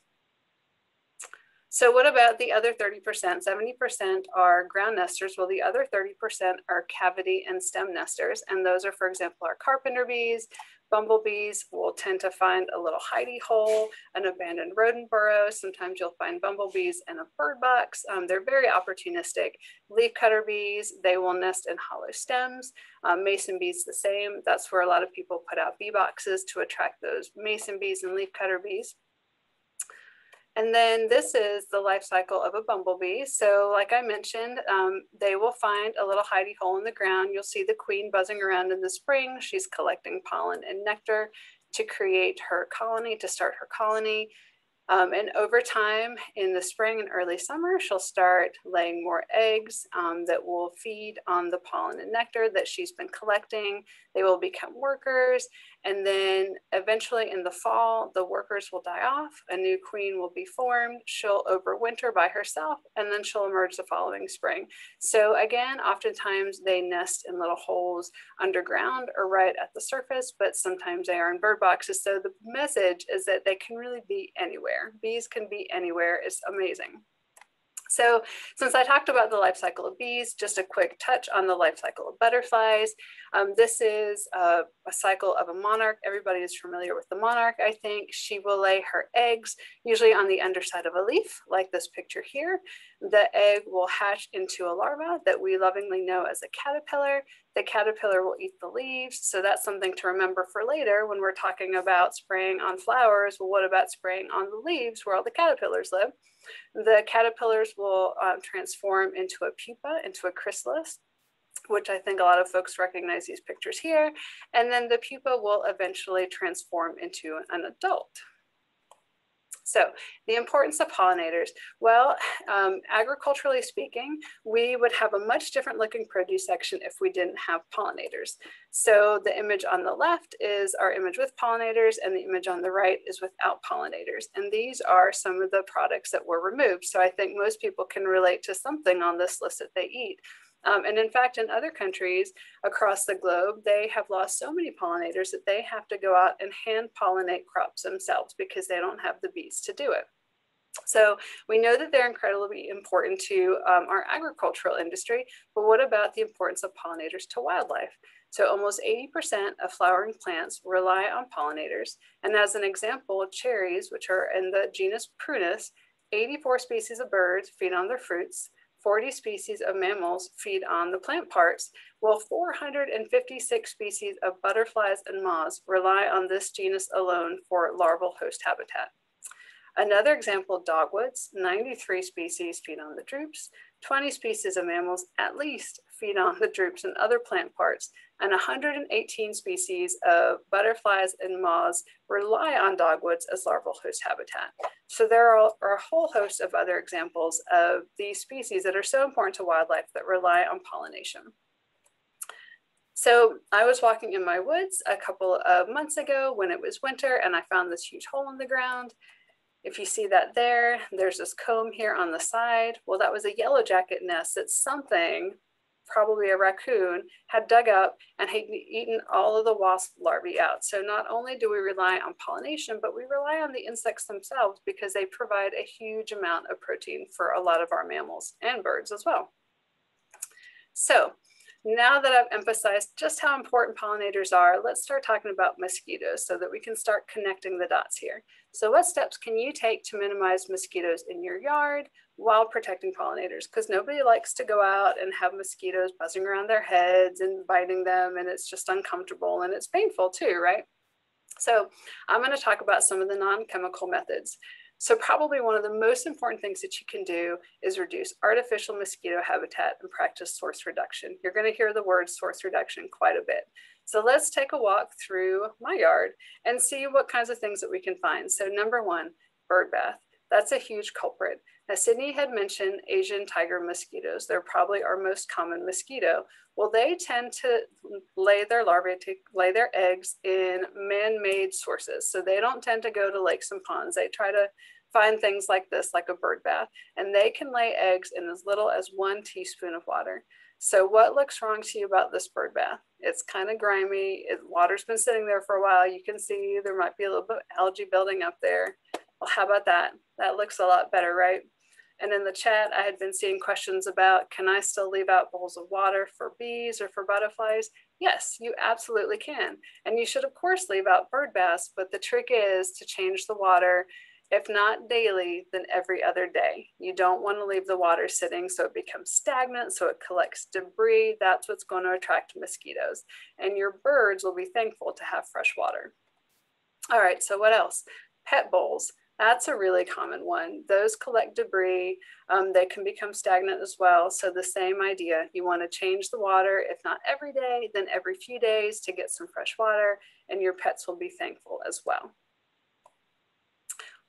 So what about the other 30%? 70% are ground nesters. Well, the other 30% are cavity and stem nesters. And those are, for example, our carpenter bees, bumblebees will tend to find a little hidey hole, an abandoned rodent burrow. Sometimes you'll find bumblebees in a bird box. Um, they're very opportunistic. Leafcutter bees, they will nest in hollow stems. Um, mason bees the same. That's where a lot of people put out bee boxes to attract those mason bees and leafcutter bees. And then this is the life cycle of a bumblebee. So like I mentioned, um, they will find a little hidey hole in the ground. You'll see the queen buzzing around in the spring. She's collecting pollen and nectar to create her colony, to start her colony. Um, and over time in the spring and early summer, she'll start laying more eggs um, that will feed on the pollen and nectar that she's been collecting. They will become workers. And then eventually in the fall, the workers will die off. A new queen will be formed. She'll overwinter by herself and then she'll emerge the following spring. So again, oftentimes they nest in little holes underground or right at the surface, but sometimes they are in bird boxes. So the message is that they can really be anywhere. Bees can be anywhere. It's amazing. So since I talked about the life cycle of bees, just a quick touch on the life cycle of butterflies. Um, this is a, a, cycle of a monarch. Everybody is familiar with the monarch, I think. She will lay her eggs, usually on the underside of a leaf, like this picture here. The egg will hatch into a larva that we lovingly know as a caterpillar. The caterpillar will eat the leaves. So that's something to remember for later when we're talking about spraying on flowers. Well, what about spraying on the leaves where all the caterpillars live? The caterpillars will um, transform into a pupa, into a chrysalis, which I think a lot of folks recognize these pictures here. And then the pupa will eventually transform into an adult. So the importance of pollinators. Well, um, agriculturally speaking, we would have a much different looking produce section if we didn't have pollinators. So the image on the left is our image with pollinators and the image on the right is without pollinators. And these are some of the products that were removed. So I think most people can relate to something on this list that they eat. Um, and in fact, in other countries across the globe, they have lost so many pollinators that they have to go out and hand pollinate crops themselves because they don't have the bees to do it. So we know that they're incredibly important to um, our agricultural industry, but what about the importance of pollinators to wildlife? So almost 80% of flowering plants rely on pollinators. And as an example, cherries, which are in the genus Prunus, 84 species of birds feed on their fruits. 40 species of mammals feed on the plant parts, while 456 species of butterflies and moths rely on this genus alone for larval host habitat. Another example, dogwoods, 93 species feed on the drupes, 20 species of mammals at least feed on the drupes and other plant parts, and 118 species of butterflies and moths rely on dogwoods as larval host habitat. So there are, are a whole host of other examples of these species that are so important to wildlife that rely on pollination. So I was walking in my woods a couple of months ago when it was winter and I found this huge hole in the ground if you see that there, there's this comb here on the side. Well, that was a yellow jacket nest that something, probably a raccoon, had dug up and had eaten all of the wasp larvae out. So not only do we rely on pollination, but we rely on the insects themselves because they provide a huge amount of protein for a lot of our mammals and birds as well. So now that I've emphasized just how important pollinators are, let's start talking about mosquitoes so that we can start connecting the dots here. So what steps can you take to minimize mosquitoes in your yard while protecting pollinators? Because nobody likes to go out and have mosquitoes buzzing around their heads and biting them and it's just uncomfortable and it's painful too, right? So I'm gonna talk about some of the non-chemical methods. So probably one of the most important things that you can do is reduce artificial mosquito habitat and practice source reduction. You're gonna hear the word source reduction quite a bit. So let's take a walk through my yard and see what kinds of things that we can find. So number one, bird bath. That's a huge culprit. Now, Sydney had mentioned Asian tiger mosquitoes. They're probably our most common mosquito. Well, they tend to lay their larvae, to lay their eggs in man-made sources. So they don't tend to go to lakes and ponds. They try to find things like this, like a bird bath, and they can lay eggs in as little as one teaspoon of water. So what looks wrong to you about this bird bath? It's kind of grimy. It, water's been sitting there for a while. You can see there might be a little bit of algae building up there. Well, how about that? That looks a lot better, right? And in the chat, I had been seeing questions about, can I still leave out bowls of water for bees or for butterflies? Yes, you absolutely can. And you should of course leave out bird baths, but the trick is to change the water, if not daily, then every other day. You don't wanna leave the water sitting so it becomes stagnant, so it collects debris. That's what's gonna attract mosquitoes. And your birds will be thankful to have fresh water. All right, so what else? Pet bowls. That's a really common one. Those collect debris. Um, they can become stagnant as well. So the same idea, you wanna change the water, if not every day, then every few days to get some fresh water and your pets will be thankful as well.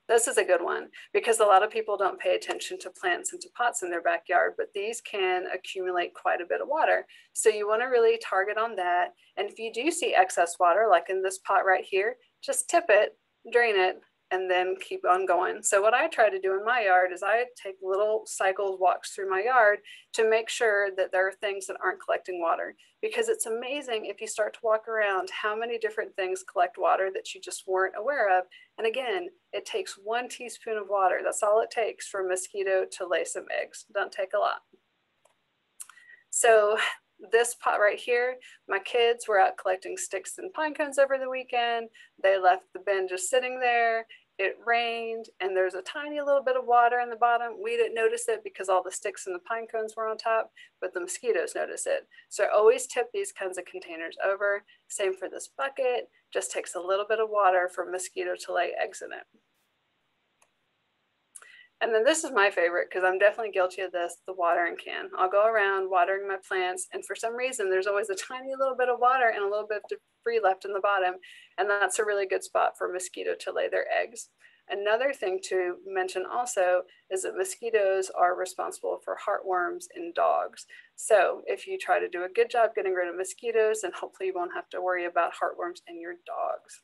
This is a good one because a lot of people don't pay attention to plants and to pots in their backyard, but these can accumulate quite a bit of water. So you wanna really target on that. And if you do see excess water, like in this pot right here, just tip it, drain it, and then keep on going. So what I try to do in my yard is I take little cycles walks through my yard to make sure that there are things that aren't collecting water because it's amazing if you start to walk around how many different things collect water that you just weren't aware of. And again, it takes one teaspoon of water. That's all it takes for a mosquito to lay some eggs. Don't take a lot. So this pot right here, my kids were out collecting sticks and pine cones over the weekend. They left the bin just sitting there it rained and there's a tiny little bit of water in the bottom. We didn't notice it because all the sticks and the pine cones were on top, but the mosquitoes notice it. So always tip these kinds of containers over. Same for this bucket, just takes a little bit of water for mosquito to lay eggs in it. And then this is my favorite because I'm definitely guilty of this, the watering can. I'll go around watering my plants and for some reason there's always a tiny little bit of water and a little bit of debris left in the bottom. And that's a really good spot for mosquito to lay their eggs. Another thing to mention also is that mosquitoes are responsible for heartworms in dogs. So if you try to do a good job getting rid of mosquitoes, then hopefully you won't have to worry about heartworms in your dogs.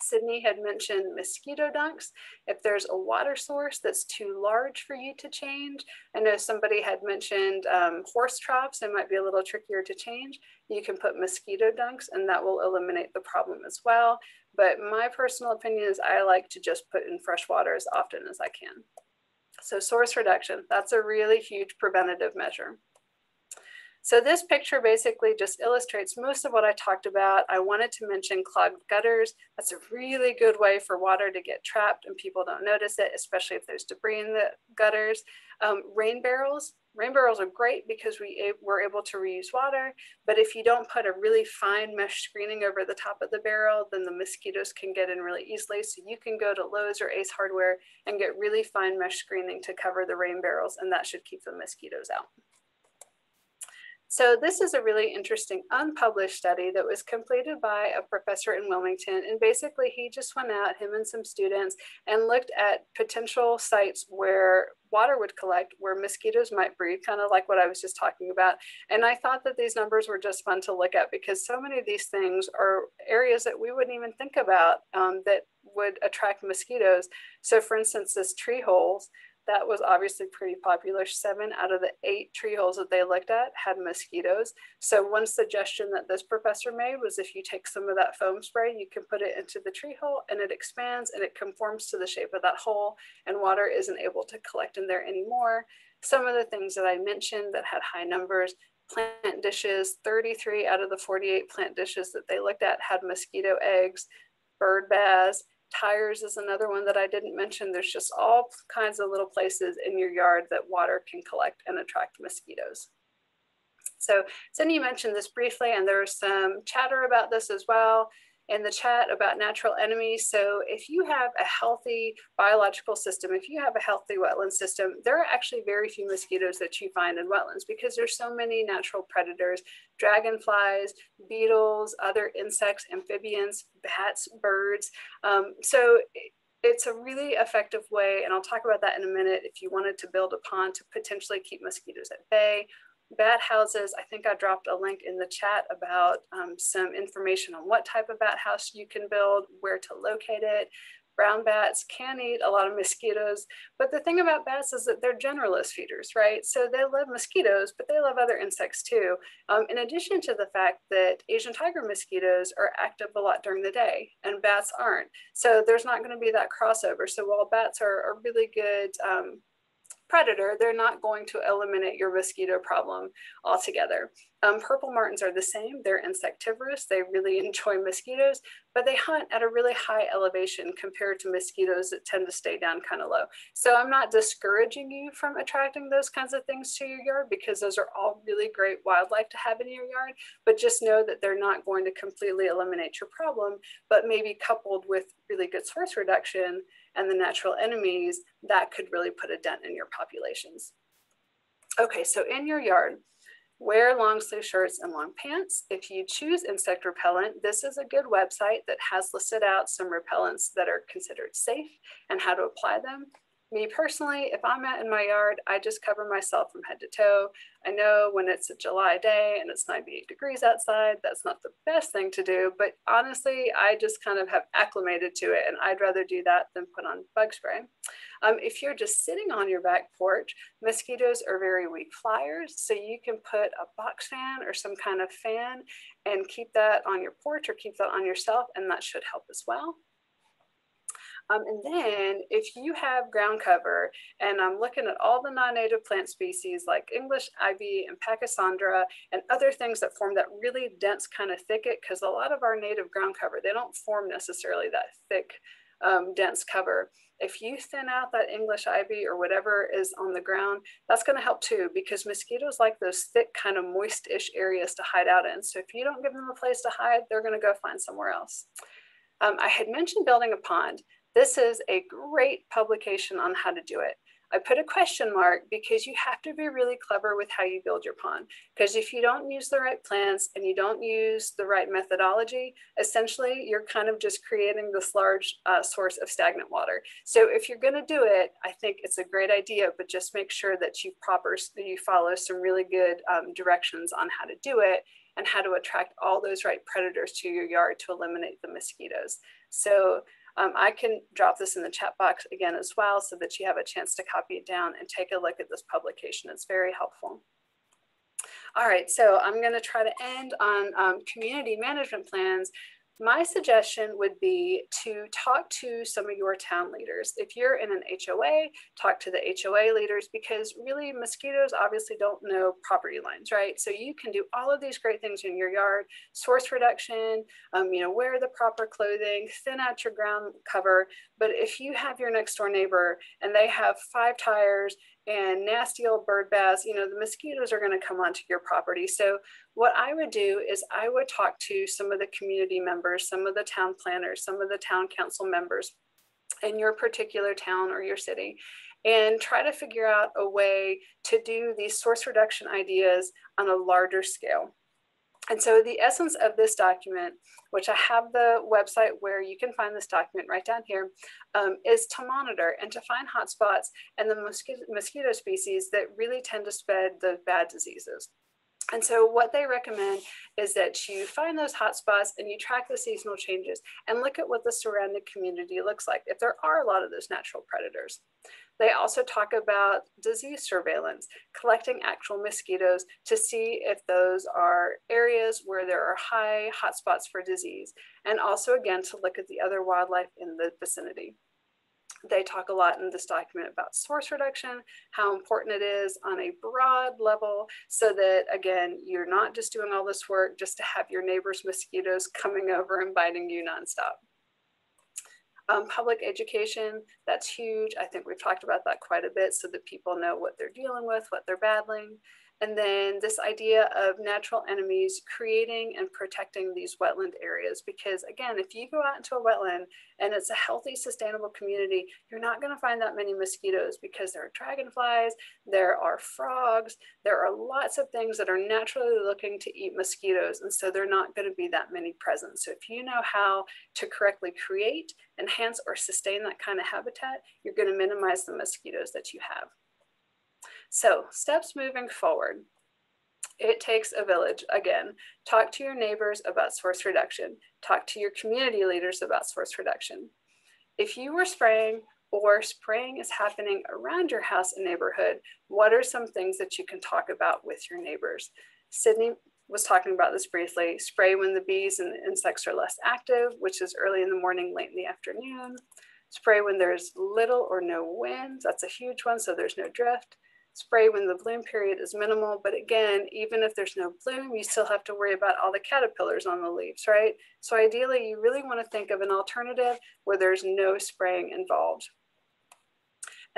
Sydney had mentioned mosquito dunks. If there's a water source that's too large for you to change, I know somebody had mentioned um, horse troughs, it might be a little trickier to change. You can put mosquito dunks and that will eliminate the problem as well. But my personal opinion is I like to just put in fresh water as often as I can. So source reduction, that's a really huge preventative measure. So this picture basically just illustrates most of what I talked about. I wanted to mention clogged gutters. That's a really good way for water to get trapped and people don't notice it, especially if there's debris in the gutters. Um, rain barrels, rain barrels are great because we were able to reuse water, but if you don't put a really fine mesh screening over the top of the barrel, then the mosquitoes can get in really easily. So you can go to Lowe's or Ace Hardware and get really fine mesh screening to cover the rain barrels and that should keep the mosquitoes out. So this is a really interesting unpublished study that was completed by a professor in Wilmington. And basically he just went out, him and some students, and looked at potential sites where water would collect, where mosquitoes might breed, kind of like what I was just talking about. And I thought that these numbers were just fun to look at because so many of these things are areas that we wouldn't even think about um, that would attract mosquitoes. So for instance, this tree holes, that was obviously pretty popular. Seven out of the eight tree holes that they looked at had mosquitoes. So one suggestion that this professor made was if you take some of that foam spray, you can put it into the tree hole and it expands and it conforms to the shape of that hole and water isn't able to collect in there anymore. Some of the things that I mentioned that had high numbers, plant dishes, 33 out of the 48 plant dishes that they looked at had mosquito eggs, bird baths, Tires is another one that I didn't mention. There's just all kinds of little places in your yard that water can collect and attract mosquitoes. So Sydney mentioned this briefly, and there was some chatter about this as well in the chat about natural enemies. So if you have a healthy biological system, if you have a healthy wetland system, there are actually very few mosquitoes that you find in wetlands because there's so many natural predators, dragonflies, beetles, other insects, amphibians, bats, birds. Um, so it's a really effective way, and I'll talk about that in a minute, if you wanted to build a pond to potentially keep mosquitoes at bay bat houses, I think I dropped a link in the chat about um, some information on what type of bat house you can build, where to locate it. Brown bats can eat a lot of mosquitoes, but the thing about bats is that they're generalist feeders, right? So they love mosquitoes, but they love other insects too. Um, in addition to the fact that Asian tiger mosquitoes are active a lot during the day and bats aren't. So there's not gonna be that crossover. So while bats are a really good um, predator, they're not going to eliminate your mosquito problem altogether. Um, purple martins are the same. They're insectivorous. They really *laughs* enjoy mosquitoes, but they hunt at a really high elevation compared to mosquitoes that tend to stay down kind of low. So I'm not discouraging you from attracting those kinds of things to your yard because those are all really great wildlife to have in your yard, but just know that they're not going to completely eliminate your problem, but maybe coupled with really good source reduction, and the natural enemies, that could really put a dent in your populations. Okay, so in your yard, wear long sleeve shirts and long pants. If you choose insect repellent, this is a good website that has listed out some repellents that are considered safe and how to apply them. Me personally, if I'm out in my yard, I just cover myself from head to toe. I know when it's a July day and it's 98 degrees outside, that's not the best thing to do, but honestly, I just kind of have acclimated to it and I'd rather do that than put on bug spray. Um, if you're just sitting on your back porch, mosquitoes are very weak flyers, so you can put a box fan or some kind of fan and keep that on your porch or keep that on yourself and that should help as well. Um, and then if you have ground cover, and I'm looking at all the non-native plant species like English ivy and pachysandra and other things that form that really dense kind of thicket, because a lot of our native ground cover, they don't form necessarily that thick um, dense cover. If you thin out that English ivy or whatever is on the ground, that's going to help too because mosquitoes like those thick, kind of moist-ish areas to hide out in. So if you don't give them a place to hide, they're going to go find somewhere else. Um, I had mentioned building a pond. This is a great publication on how to do it. I put a question mark because you have to be really clever with how you build your pond. Because if you don't use the right plants and you don't use the right methodology, essentially you're kind of just creating this large uh, source of stagnant water. So if you're going to do it, I think it's a great idea, but just make sure that you proper you follow some really good um, directions on how to do it and how to attract all those right predators to your yard to eliminate the mosquitoes. So um, I can drop this in the chat box again as well so that you have a chance to copy it down and take a look at this publication. It's very helpful. All right, so I'm gonna try to end on um, community management plans my suggestion would be to talk to some of your town leaders. If you're in an HOA, talk to the HOA leaders because really mosquitoes obviously don't know property lines, right? So you can do all of these great things in your yard, source reduction, um, you know, wear the proper clothing, thin out your ground cover. But if you have your next door neighbor and they have five tires and nasty old bird baths, you know, the mosquitoes are going to come onto your property. So what I would do is I would talk to some of the community members, some of the town planners, some of the town council members in your particular town or your city and try to figure out a way to do these source reduction ideas on a larger scale. And so the essence of this document, which I have the website where you can find this document right down here, um, is to monitor and to find hotspots and the mosquito, mosquito species that really tend to spread the bad diseases. And so what they recommend is that you find those hotspots and you track the seasonal changes and look at what the surrounding community looks like if there are a lot of those natural predators. They also talk about disease surveillance, collecting actual mosquitoes to see if those are areas where there are high hotspots for disease, and also again to look at the other wildlife in the vicinity. They talk a lot in this document about source reduction, how important it is on a broad level, so that again, you're not just doing all this work just to have your neighbor's mosquitoes coming over and biting you nonstop. Um, public education, that's huge. I think we've talked about that quite a bit so that people know what they're dealing with, what they're battling. And then this idea of natural enemies creating and protecting these wetland areas. Because again, if you go out into a wetland and it's a healthy, sustainable community, you're not going to find that many mosquitoes because there are dragonflies, there are frogs, there are lots of things that are naturally looking to eat mosquitoes. And so they're not going to be that many present. So if you know how to correctly create, enhance, or sustain that kind of habitat, you're going to minimize the mosquitoes that you have. So steps moving forward. It takes a village. Again, talk to your neighbors about source reduction. Talk to your community leaders about source reduction. If you were spraying or spraying is happening around your house and neighborhood, what are some things that you can talk about with your neighbors? Sydney was talking about this briefly. Spray when the bees and the insects are less active, which is early in the morning, late in the afternoon. Spray when there's little or no wind. That's a huge one, so there's no drift spray when the bloom period is minimal. But again, even if there's no bloom, you still have to worry about all the caterpillars on the leaves, right? So ideally, you really want to think of an alternative where there's no spraying involved.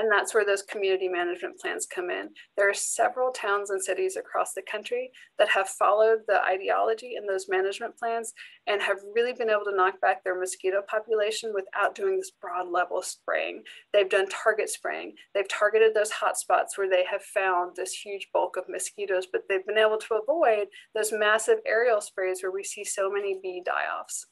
And that's where those community management plans come in. There are several towns and cities across the country that have followed the ideology in those management plans and have really been able to knock back their mosquito population without doing this broad level spraying. They've done target spraying. They've targeted those hot spots where they have found this huge bulk of mosquitoes, but they've been able to avoid those massive aerial sprays where we see so many bee die-offs.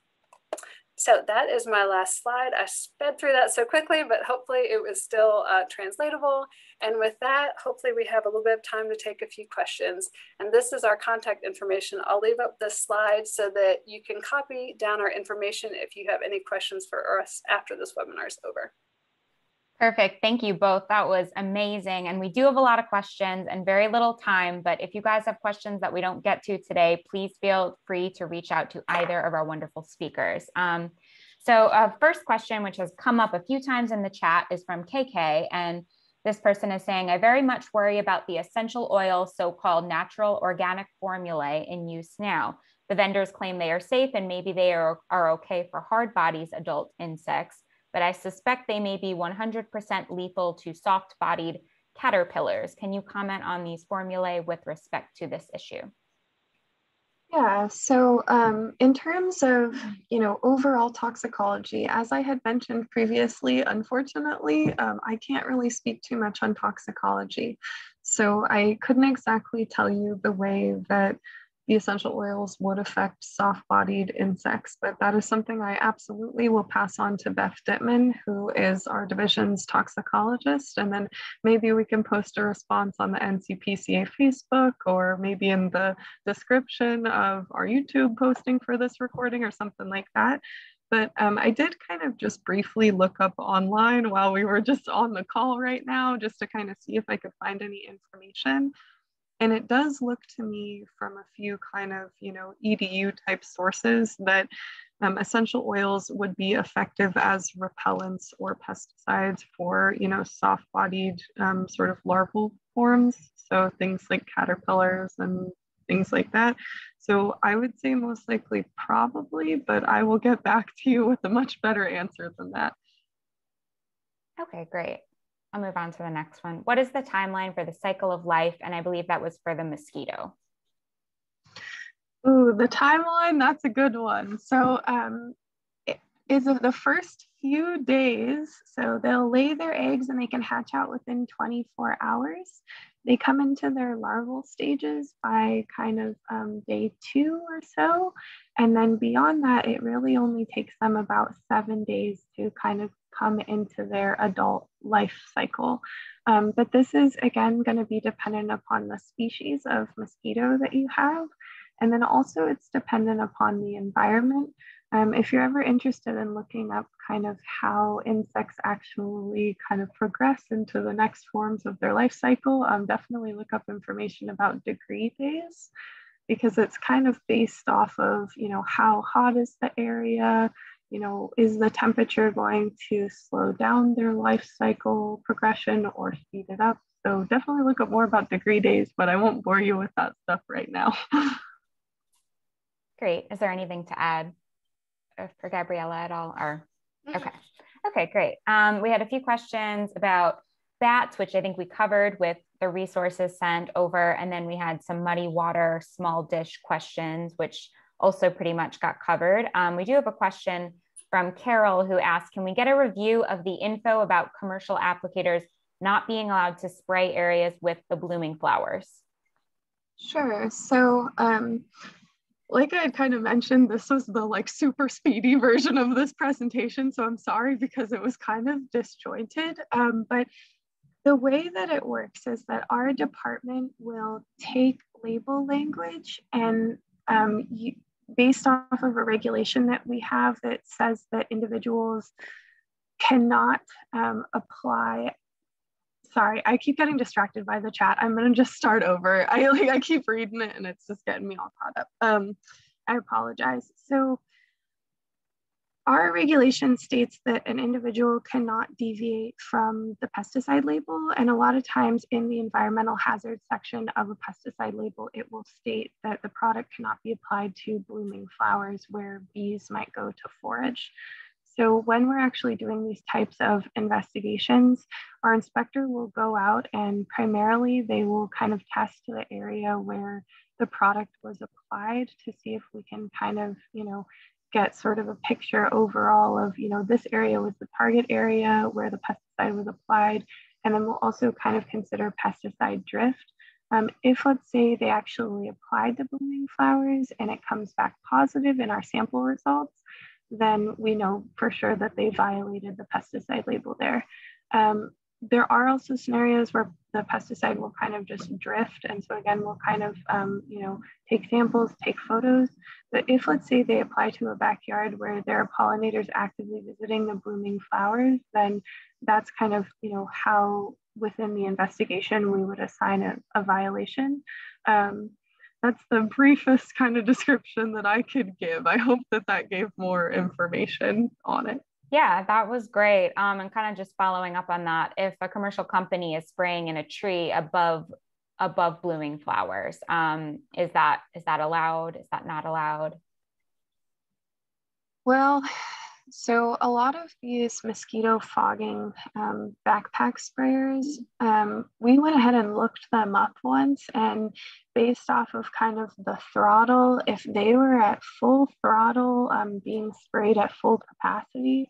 So that is my last slide. I sped through that so quickly, but hopefully it was still uh, translatable. And with that, hopefully we have a little bit of time to take a few questions. And this is our contact information. I'll leave up this slide so that you can copy down our information if you have any questions for us after this webinar is over. Perfect. Thank you both. That was amazing. And we do have a lot of questions and very little time, but if you guys have questions that we don't get to today, please feel free to reach out to either of our wonderful speakers. Um, so uh, first question, which has come up a few times in the chat is from KK. And this person is saying, I very much worry about the essential oil, so-called natural organic formulae in use now. The vendors claim they are safe and maybe they are, are okay for hard bodies, adult insects but I suspect they may be 100% lethal to soft-bodied caterpillars. Can you comment on these formulae with respect to this issue? Yeah, so um, in terms of, you know, overall toxicology, as I had mentioned previously, unfortunately, um, I can't really speak too much on toxicology. So I couldn't exactly tell you the way that the essential oils would affect soft-bodied insects, but that is something I absolutely will pass on to Beth Dittman, who is our division's toxicologist, and then maybe we can post a response on the NCPCA Facebook or maybe in the description of our YouTube posting for this recording or something like that. But um, I did kind of just briefly look up online while we were just on the call right now, just to kind of see if I could find any information. And it does look to me from a few kind of, you know, EDU type sources that um, essential oils would be effective as repellents or pesticides for, you know, soft-bodied um, sort of larval forms. So things like caterpillars and things like that. So I would say most likely probably, but I will get back to you with a much better answer than that. Okay, great. I'll move on to the next one. What is the timeline for the cycle of life? And I believe that was for the mosquito. Ooh, the timeline, that's a good one. So um, it is the first few days. So they'll lay their eggs and they can hatch out within 24 hours. They come into their larval stages by kind of um, day two or so. And then beyond that, it really only takes them about seven days to kind of come into their adult life cycle. Um, but this is again going to be dependent upon the species of mosquito that you have. And then also it's dependent upon the environment. Um, if you're ever interested in looking up kind of how insects actually kind of progress into the next forms of their life cycle, um, definitely look up information about degree days because it's kind of based off of, you know, how hot is the area, you know, is the temperature going to slow down their life cycle progression or speed it up? So definitely look up more about degree days, but I won't bore you with that stuff right now. *laughs* Great. Is there anything to add for Gabriela at all? Or okay, okay, great. Um, we had a few questions about bats, which I think we covered with the resources sent over, and then we had some muddy water small dish questions, which also pretty much got covered. Um, we do have a question from Carol who asked, can we get a review of the info about commercial applicators not being allowed to spray areas with the blooming flowers? Sure. So um, like I had kind of mentioned, this was the like super speedy version of this presentation. So I'm sorry because it was kind of disjointed. Um, but the way that it works is that our department will take label language and um, you, based off of a regulation that we have that says that individuals cannot um, apply sorry i keep getting distracted by the chat. I'm going to just start over. *laughs* I like i keep reading it and it's just getting me all caught up. Um i apologize. So our regulation states that an individual cannot deviate from the pesticide label and a lot of times in the environmental hazard section of a pesticide label it will state that the product cannot be applied to blooming flowers where bees might go to forage so when we're actually doing these types of investigations, our inspector will go out and primarily they will kind of test the area where the product was applied to see if we can kind of, you know, get sort of a picture overall of, you know, this area was the target area where the pesticide was applied. And then we'll also kind of consider pesticide drift. Um, if let's say they actually applied the blooming flowers and it comes back positive in our sample results, then we know for sure that they violated the pesticide label there. Um, there are also scenarios where the pesticide will kind of just drift. And so again, we'll kind of, um, you know, take samples, take photos. But if let's say they apply to a backyard where there are pollinators actively visiting the blooming flowers, then that's kind of, you know, how within the investigation we would assign a, a violation. Um, that's the briefest kind of description that I could give. I hope that that gave more information on it. Yeah, that was great. Um, and kind of just following up on that, if a commercial company is spraying in a tree above above blooming flowers, um, is that is that allowed? Is that not allowed? Well, So a lot of these mosquito fogging um, backpack sprayers, um, we went ahead and looked them up once and based off of kind of the throttle, if they were at full throttle um, being sprayed at full capacity,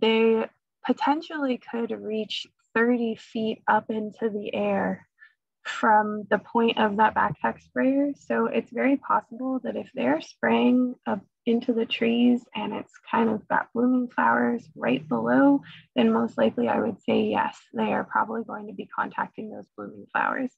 they potentially could reach 30 feet up into the air from the point of that backpack sprayer. So it's very possible that if they're spraying up into the trees and it's kind of got blooming flowers right below, then most likely I would say yes, they are probably going to be contacting those blooming flowers.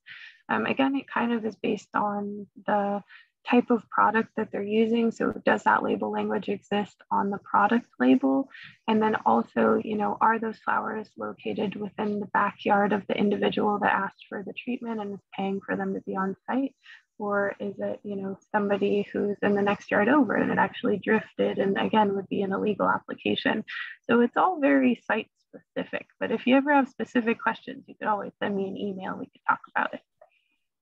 Um, again, it kind of is based on the type of product that they're using. So does that label language exist on the product label? And then also, you know, are those flowers located within the backyard of the individual that asked for the treatment and is paying for them to be on site? or is it you know somebody who's in the next yard over and it actually drifted and again would be an illegal application so it's all very site specific but if you ever have specific questions you could always send me an email we could talk about it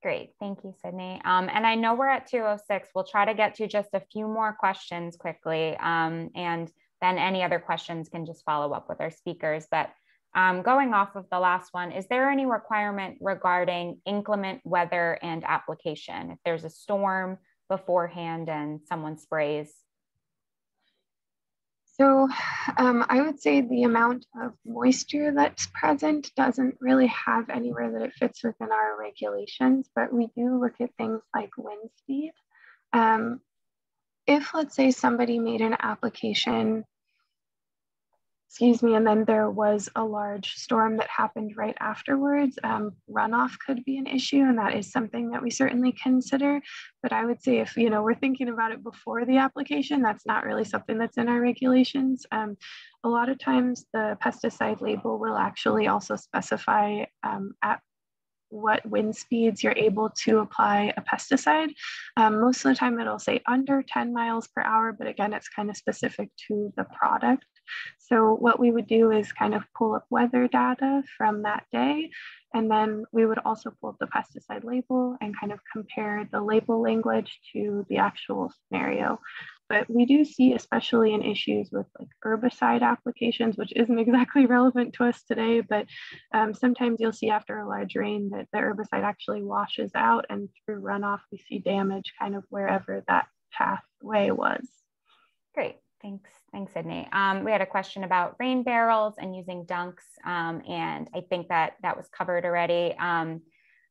Great. Thank you, Sydney. Um, and I know we're at 206. We'll try to get to just a few more questions quickly. Um, and then any other questions can just follow up with our speakers. But um, going off of the last one, is there any requirement regarding inclement weather and application? If there's a storm beforehand and someone sprays? So um, I would say the amount of moisture that's present doesn't really have anywhere that it fits within our regulations, but we do look at things like wind speed. Um, if let's say somebody made an application excuse me, and then there was a large storm that happened right afterwards. Um, runoff could be an issue, and that is something that we certainly consider. But I would say if you know we're thinking about it before the application, that's not really something that's in our regulations. Um, a lot of times, the pesticide label will actually also specify um, at what wind speeds you're able to apply a pesticide. Um, most of the time it'll say under 10 miles per hour, but again, it's kind of specific to the product. So what we would do is kind of pull up weather data from that day. And then we would also pull up the pesticide label and kind of compare the label language to the actual scenario. But we do see, especially in issues with like herbicide applications, which isn't exactly *laughs* relevant to us today, but um, sometimes you'll see after a large rain that the herbicide actually washes out and through runoff, we see damage kind of wherever that pathway was. Great. Thanks. Thanks, Sydney. Um, we had a question about rain barrels and using dunks, um, and I think that that was covered already. Um,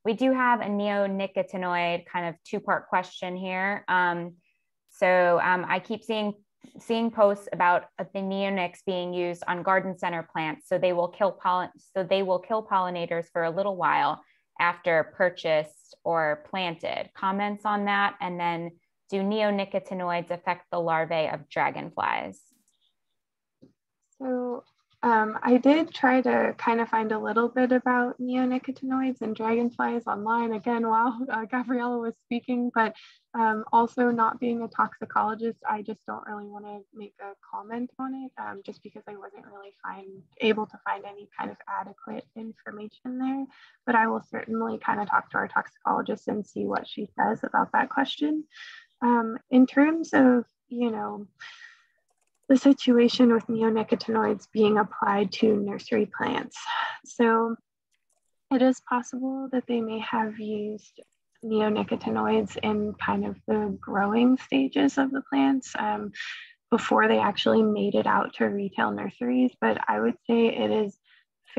we do have a neonicotinoid kind of two-part question here. Um, so um, I keep seeing seeing posts about the neonics being used on garden center plants, so they will kill pollen, so they will kill pollinators for a little while after purchased or planted. Comments on that, and then do neonicotinoids affect the larvae of dragonflies? So um, I did try to kind of find a little bit about neonicotinoids and dragonflies online again while uh, Gabriela was speaking, but um, also not being a toxicologist, I just don't really want to make a comment on it um, just because I wasn't really find, able to find any kind of adequate information there. But I will certainly kind of talk to our toxicologist and see what she says about that question. Um, in terms of, you know, the situation with neonicotinoids being applied to nursery plants. So it is possible that they may have used neonicotinoids in kind of the growing stages of the plants um, before they actually made it out to retail nurseries. But I would say it is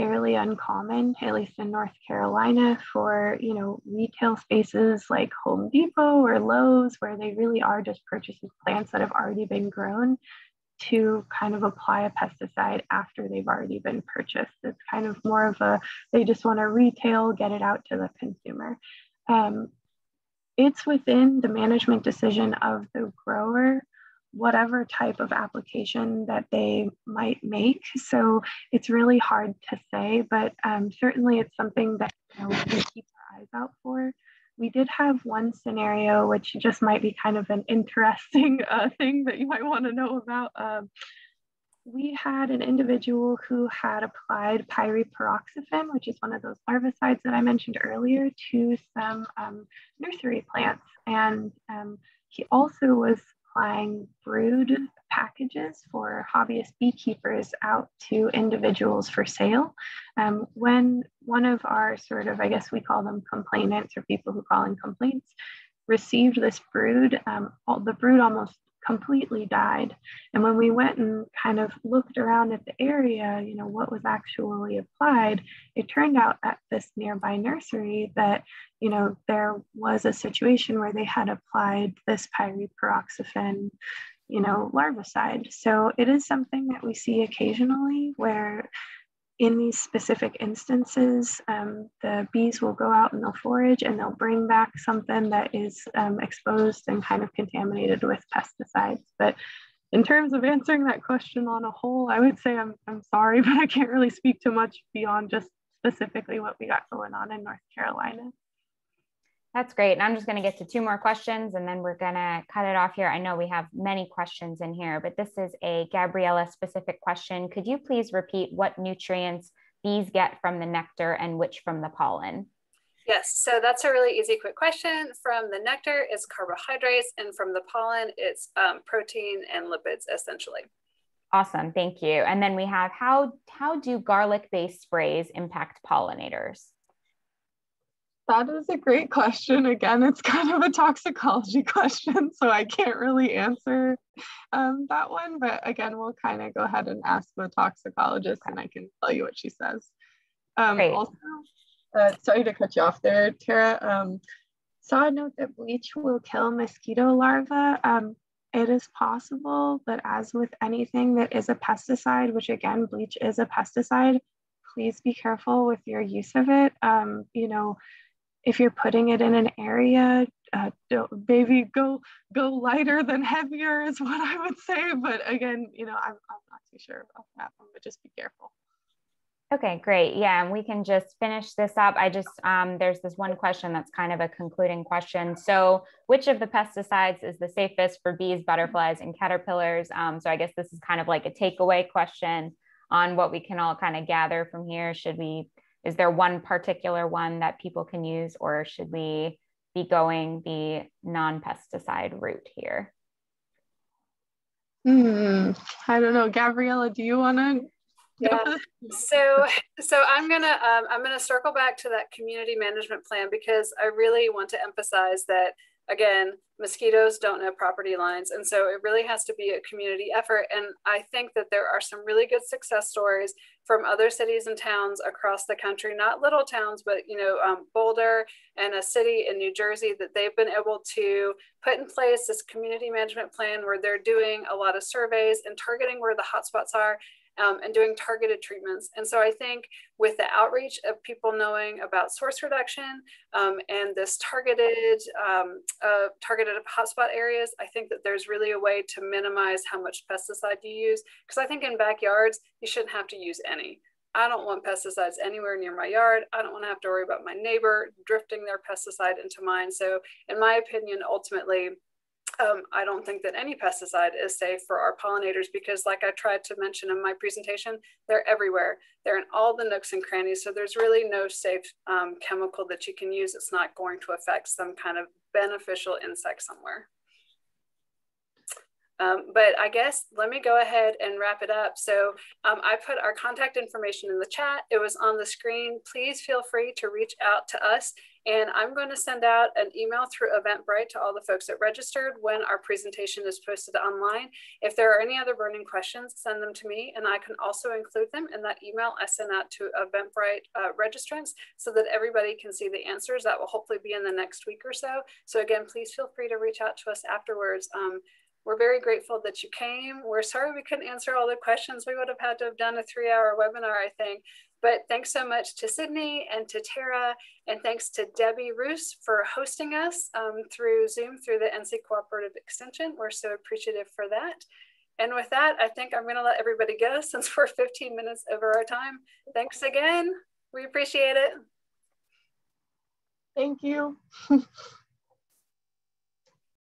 fairly uncommon, at least in North Carolina, for you know retail spaces like Home Depot or Lowe's, where they really are just purchasing plants that have already been grown to kind of apply a pesticide after they've already been purchased. It's kind of more of a they just want to retail, get it out to the consumer. Um, it's within the management decision of the grower whatever type of application that they might make. So it's really hard to say, but um, certainly it's something that you know, we keep our eyes out for. We did have one scenario, which just might be kind of an interesting *laughs* uh, thing that you might want to know about. Um, we had an individual who had applied pyriproxyfen, which is one of those larvicides that I mentioned earlier, to some um, nursery plants. And um, he also was supplying brood packages for hobbyist beekeepers out to individuals for sale. Um, when one of our sort of, I guess we call them complainants or people who call in complaints, received this brood, um, all, the brood almost completely died. And when we went and kind of looked around at the area, you know, what was actually applied, it turned out at this nearby nursery that, you know, there was a situation where they had applied this pyriproxyfen, you know, larvicide. So it is something that we see occasionally where in these specific instances, um, the bees will go out and they'll forage and they'll bring back something that is um, exposed and kind of contaminated with pesticides. But in terms of answering that question on a whole, I would say I'm, I'm sorry, *laughs* but I can't really speak too much beyond just specifically what we got going on in North Carolina. That's great. And I'm just going to get to two more questions and then we're going to cut it off here. I know we have many questions in here, but this is a Gabriela specific question. Could you please repeat what nutrients bees get from the nectar and which from the pollen? Yes, so that's a really easy, quick question. From the nectar, it's carbohydrates, and from the pollen, it's um, protein and lipids, essentially. Awesome, thank you. And then we have how how do garlic-based sprays impact pollinators? That is a great question. Again, it's kind of a toxicology *laughs* question, so I can't really answer um, that one. But again, we'll kind of go ahead and ask the toxicologist, and I can tell you what she says. Um, great. Also, uh, sorry to cut you off there, Tara. Um, saw a note that bleach will kill mosquito larvae. Um, it is possible, but as with anything that is a pesticide, which again, bleach is a pesticide, please be careful with your use of it. Um, you know, if you're putting it in an area, uh, maybe go go lighter than heavier is *laughs* what I would say. But again, you know, I'm, I'm not too sure about that one, but just be careful. Okay, great. Yeah, and we can just finish this up. I just, um, there's this one question that's kind of a concluding question. So which of the pesticides is the safest for bees, butterflies, and caterpillars? Um, so I guess this is kind of like a takeaway question on what we can all kind of gather from here. Should we is there one particular one that people can use or should we be going the non-pesticide route here? Hmm, I don't know. Gabriela, do you want to? Yeah. So, so I'm gonna um, I'm gonna circle back to that community management plan because I really want to emphasize that again, mosquitoes don't know property lines. And so it really has to be a community effort. And I think that there are some really good success stories from other cities and towns across the country, not little towns, but, you know, um, Boulder and a city in New Jersey that they've been able to put in place this community management plan where they're doing a lot of surveys and targeting where the hotspots are um, and doing targeted treatments. And so I think with the outreach of people knowing about source reduction um, and this targeted um, uh, targeted hotspot areas, I think that there's really a way to minimize how much pesticide you use. Because I think in backyards, you shouldn't have to use any. I don't want pesticides anywhere near my yard. I don't want to have to worry about my neighbor drifting their pesticide into mine. So in my opinion, ultimately, um, I don't think that any pesticide is safe for our pollinators because like I tried to mention in my presentation, they're everywhere. They're in all the nooks and crannies. So there's really no safe um, chemical that you can use. It's not going to affect some kind of beneficial insect somewhere. Um, but I guess let me go ahead and wrap it up. So um, I put our contact information in the chat. It was on the screen. Please feel free to reach out to us. And I'm going to send out an email through Eventbrite to all the folks that registered when our presentation is posted online. If there are any other burning questions, send them to me and I can also include them in that email I send out to Eventbrite uh, registrants so that everybody can see the answers. That will hopefully be in the next week or so. So again, please feel free to reach out to us afterwards. Um, we're very grateful that you came. We're sorry we couldn't answer all the questions. We would have had to have done a three hour webinar, I think. But thanks so much to Sydney and to Tara, and thanks to Debbie Roos for hosting us um, through Zoom through the NC Cooperative Extension. We're so appreciative for that. And with that, I think I'm gonna let everybody go *laughs* since we're 15 minutes over our time. Thanks again. We appreciate it. Thank you. *laughs*